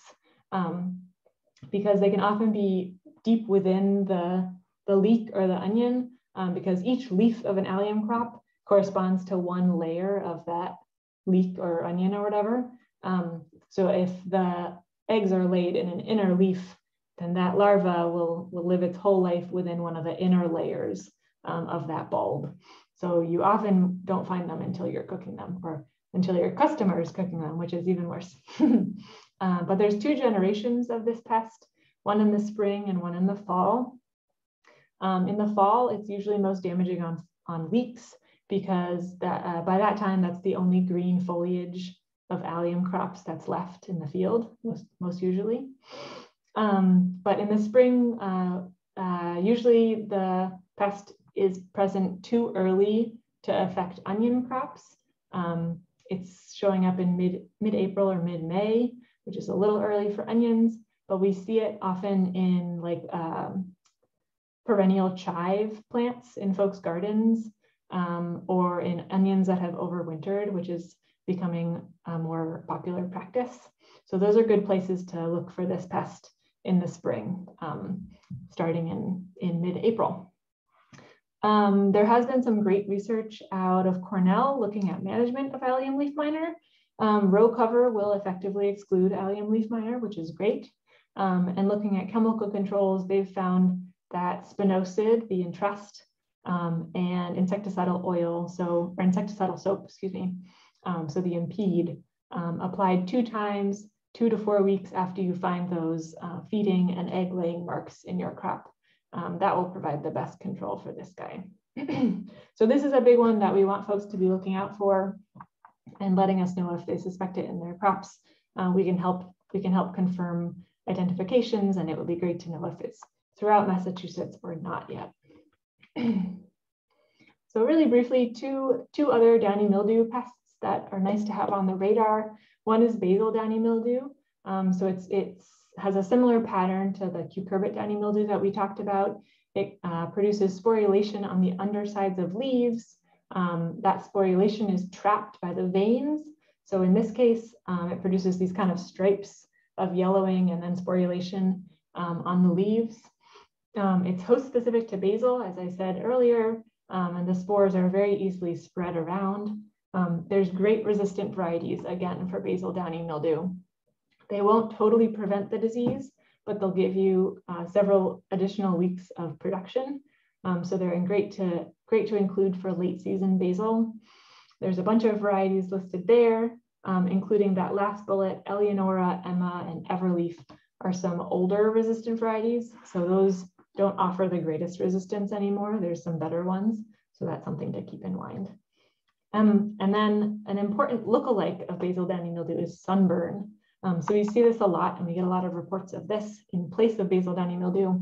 because they can often be deep within the, the leek or the onion um, because each leaf of an allium crop corresponds to one layer of that leek or onion or whatever. Um, so if the eggs are laid in an inner leaf, then that larva will, will live its whole life within one of the inner layers um, of that bulb. So you often don't find them until you're cooking them or until your customer is cooking them, which is even worse. uh, but there's two generations of this pest one in the spring and one in the fall. Um, in the fall, it's usually most damaging on, on leeks because that, uh, by that time, that's the only green foliage of allium crops that's left in the field, most, most usually. Um, but in the spring, uh, uh, usually the pest is present too early to affect onion crops. Um, it's showing up in mid, mid-April or mid-May, which is a little early for onions but we see it often in like um, perennial chive plants in folks' gardens um, or in onions that have overwintered, which is becoming a more popular practice. So those are good places to look for this pest in the spring, um, starting in, in mid-April. Um, there has been some great research out of Cornell looking at management of allium leaf miner. Um, row cover will effectively exclude allium leaf miner, which is great. Um, and looking at chemical controls, they've found that spinosad, the entrust, um, and insecticidal oil, so or insecticidal soap, excuse me, um, so the M-Pede, um, applied two times, two to four weeks after you find those uh, feeding and egg laying marks in your crop. Um, that will provide the best control for this guy. so this is a big one that we want folks to be looking out for and letting us know if they suspect it in their crops uh, we can help we can help confirm identifications and it would be great to know if it's throughout Massachusetts or not yet. so really briefly, two, two other downy mildew pests that are nice to have on the radar. One is basil downy mildew. Um, so it's, it's has a similar pattern to the cucurbit downy mildew that we talked about. It uh, produces sporulation on the undersides of leaves. Um, that sporulation is trapped by the veins. So in this case, um, it produces these kind of stripes of yellowing and then sporulation um, on the leaves. Um, it's host specific to basil, as I said earlier, um, and the spores are very easily spread around. Um, there's great resistant varieties, again, for basil downy mildew. They won't totally prevent the disease, but they'll give you uh, several additional weeks of production. Um, so they're great to, great to include for late season basil. There's a bunch of varieties listed there, um, including that last bullet, Eleonora, Emma, and Everleaf are some older resistant varieties. So those don't offer the greatest resistance anymore. There's some better ones. So that's something to keep in mind. Um, and then an important lookalike of basil downy mildew is sunburn. Um, so we see this a lot and we get a lot of reports of this in place of basil downy mildew.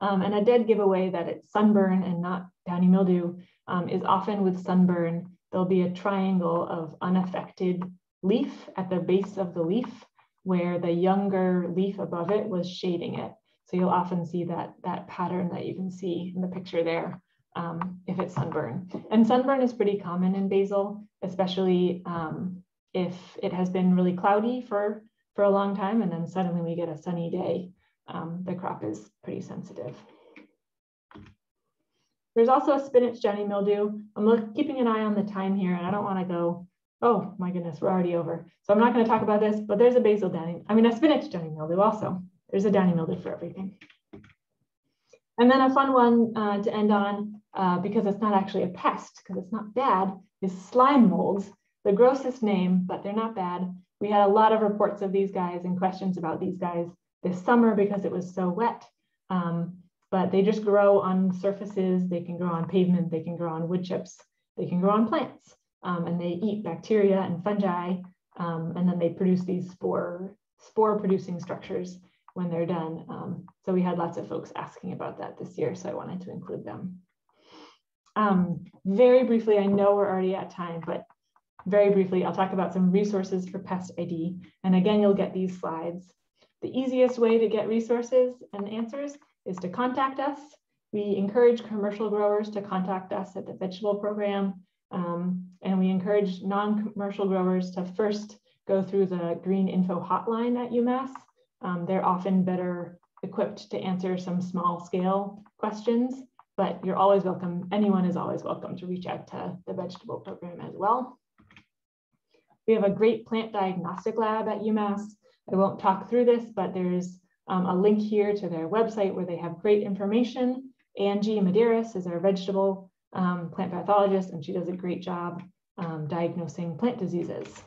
Um, and a dead giveaway that it's sunburn and not downy mildew um, is often with sunburn, there'll be a triangle of unaffected leaf at the base of the leaf where the younger leaf above it was shading it. So you'll often see that, that pattern that you can see in the picture there um, if it's sunburn. And sunburn is pretty common in basil, especially um, if it has been really cloudy for, for a long time and then suddenly we get a sunny day, um, the crop is pretty sensitive. There's also a spinach downy mildew. I'm look, keeping an eye on the time here and I don't wanna go, oh my goodness, we're already over. So I'm not gonna talk about this, but there's a basil downy, I mean a spinach downy mildew also. There's a downy mildew for everything. And then a fun one uh, to end on, uh, because it's not actually a pest, because it's not bad, is slime molds the grossest name, but they're not bad. We had a lot of reports of these guys and questions about these guys this summer because it was so wet. Um, but they just grow on surfaces. They can grow on pavement. They can grow on wood chips. They can grow on plants. Um, and they eat bacteria and fungi. Um, and then they produce these spore, spore producing structures when they're done. Um, so we had lots of folks asking about that this year. So I wanted to include them. Um, very briefly, I know we're already at time, but very briefly, I'll talk about some resources for pest ID. And again, you'll get these slides. The easiest way to get resources and answers is to contact us. We encourage commercial growers to contact us at the vegetable program. Um, and we encourage non-commercial growers to first go through the green info hotline at UMass. Um, they're often better equipped to answer some small scale questions, but you're always welcome. Anyone is always welcome to reach out to the vegetable program as well. We have a great plant diagnostic lab at UMass. I won't talk through this, but there's um, a link here to their website where they have great information. Angie Madeiras is our vegetable um, plant pathologist, and she does a great job um, diagnosing plant diseases.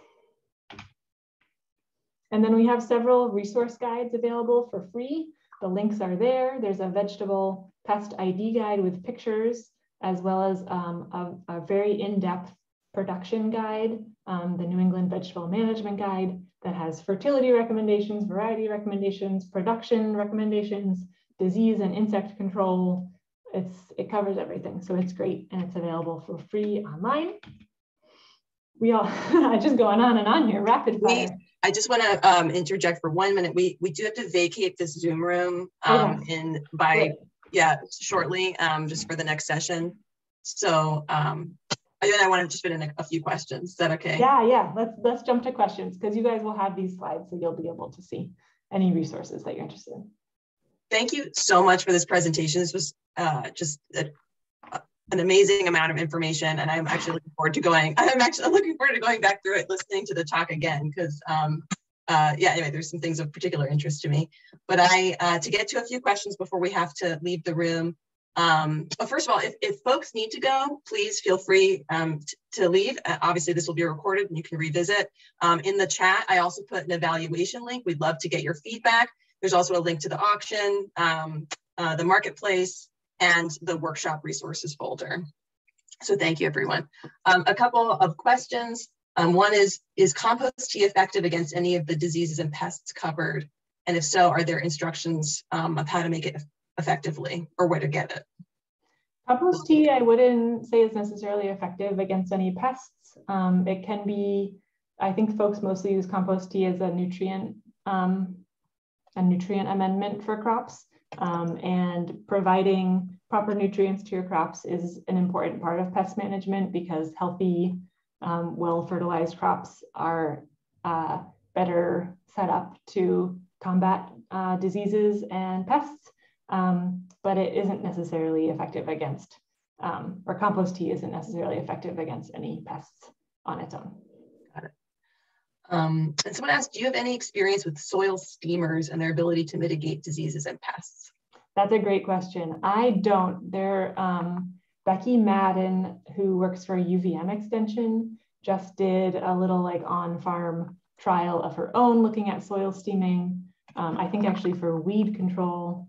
And then we have several resource guides available for free. The links are there. There's a vegetable pest ID guide with pictures, as well as um, a, a, very in-depth production guide, um, the New England Vegetable Management Guide that has fertility recommendations, variety recommendations, production recommendations, disease and insect control. It's, it covers everything. So it's great and it's available for free online. We all, just going on and on here, rapid fire. We, I just want to um, interject for one minute. We we do have to vacate this Zoom room um, in by yeah shortly um, just for the next session. So um, and then I want to just fit in a, a, few questions. Is that okay? Yeah, yeah. Let's let's jump to questions because you guys will have these slides, so you'll be able to see any resources that you're interested in. Thank you so much for this presentation. This was uh, just a, an amazing amount of information, and I'm actually looking forward to going. I'm actually looking forward to going back through it, listening to the talk again, because um, uh, yeah. Anyway, there's some things of particular interest to me. But I uh, to get to a few questions before we have to leave the room. Um, well, first of all, if, if folks need to go, please feel free um, to leave. Uh, obviously, this will be recorded and you can revisit. Um, in the chat, I also put an evaluation link. We'd love to get your feedback. There's also a link to the auction, um, uh, the marketplace, and the workshop resources folder. So thank you, everyone. Um, a couple of questions. Um, one is, is compost tea effective against any of the diseases and pests covered? And if so, are there instructions um, of how to make it effectively or where to get it? Compost tea, I wouldn't say is necessarily effective against any pests. Um, it can be, I think folks mostly use compost tea as a nutrient, um, a nutrient amendment for crops. Um, and providing proper nutrients to your crops is an important part of pest management because healthy, um, well-fertilized crops are uh, better set up to combat uh, diseases and pests, um, but it isn't necessarily effective against, um, or compost tea isn't necessarily effective against any pests on its own. Got it. Um, and someone asked, do you have any experience with soil steamers and their ability to mitigate diseases and pests? That's a great question. I don't. There, um, Becky Maden, who works for UVM Extension, just did a little like on-farm trial of her own looking at soil steaming. Um, I think actually for weed control,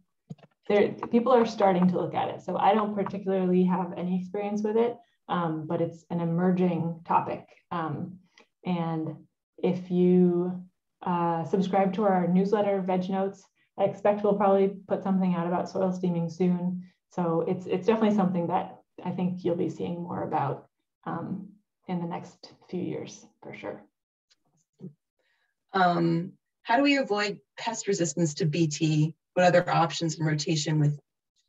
there people are starting to look at it. So I don't particularly have any experience with it, um, but it's an emerging topic. Um, and if you uh, subscribe to our newsletter, Veg Notes, I expect we'll probably put something out about soil steaming soon. So it's, it's definitely something that I think you'll be seeing more about um, in the next few years for sure. Um, how do we avoid pest resistance to BT? What other options in rotation with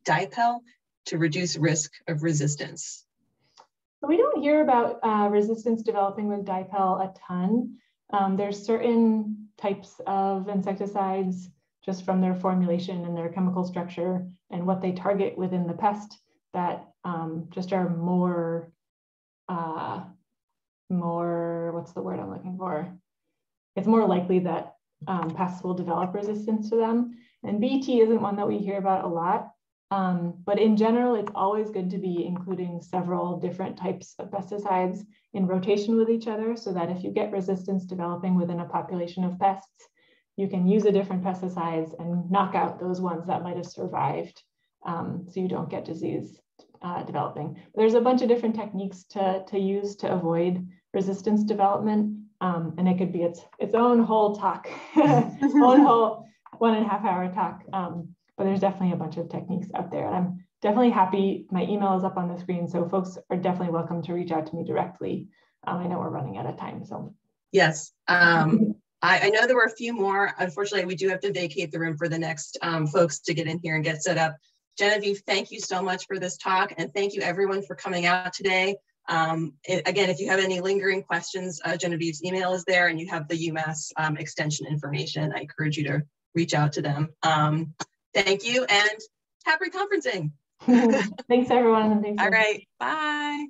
dipel to reduce risk of resistance? So we don't hear about uh, resistance developing with dipel a ton. Um, there's certain types of insecticides just from their formulation and their chemical structure and what they target within the pest that um, just are more, uh, more, what's the word I'm looking for? It's more likely that um, pests will develop resistance to them. And BT isn't one that we hear about a lot, um, but in general, it's always good to be including several different types of pesticides in rotation with each other so that if you get resistance developing within a population of pests, you can use a different pesticides and knock out those ones that might have survived um, so you don't get disease uh, developing. There's a bunch of different techniques to, to use to avoid resistance development. Um, and it could be its, its own whole talk, own whole one and a half hour talk. Um, but there's definitely a bunch of techniques out there. And I'm definitely happy. My email is up on the screen. So folks are definitely welcome to reach out to me directly. Um, I know we're running out of time. So yes. Um, I, I, know there were a few more. Unfortunately, we do have to vacate the room for the next um, folks to get in here and get set up. Genevieve, thank you so much for this talk. And thank you everyone for coming out today. Um, it, again, if you have any lingering questions, uh, Genevieve's email is there and you have the UMass um, extension information. I encourage you to reach out to them. Um, thank you and happy conferencing. thanks everyone. Thanks All right, bye.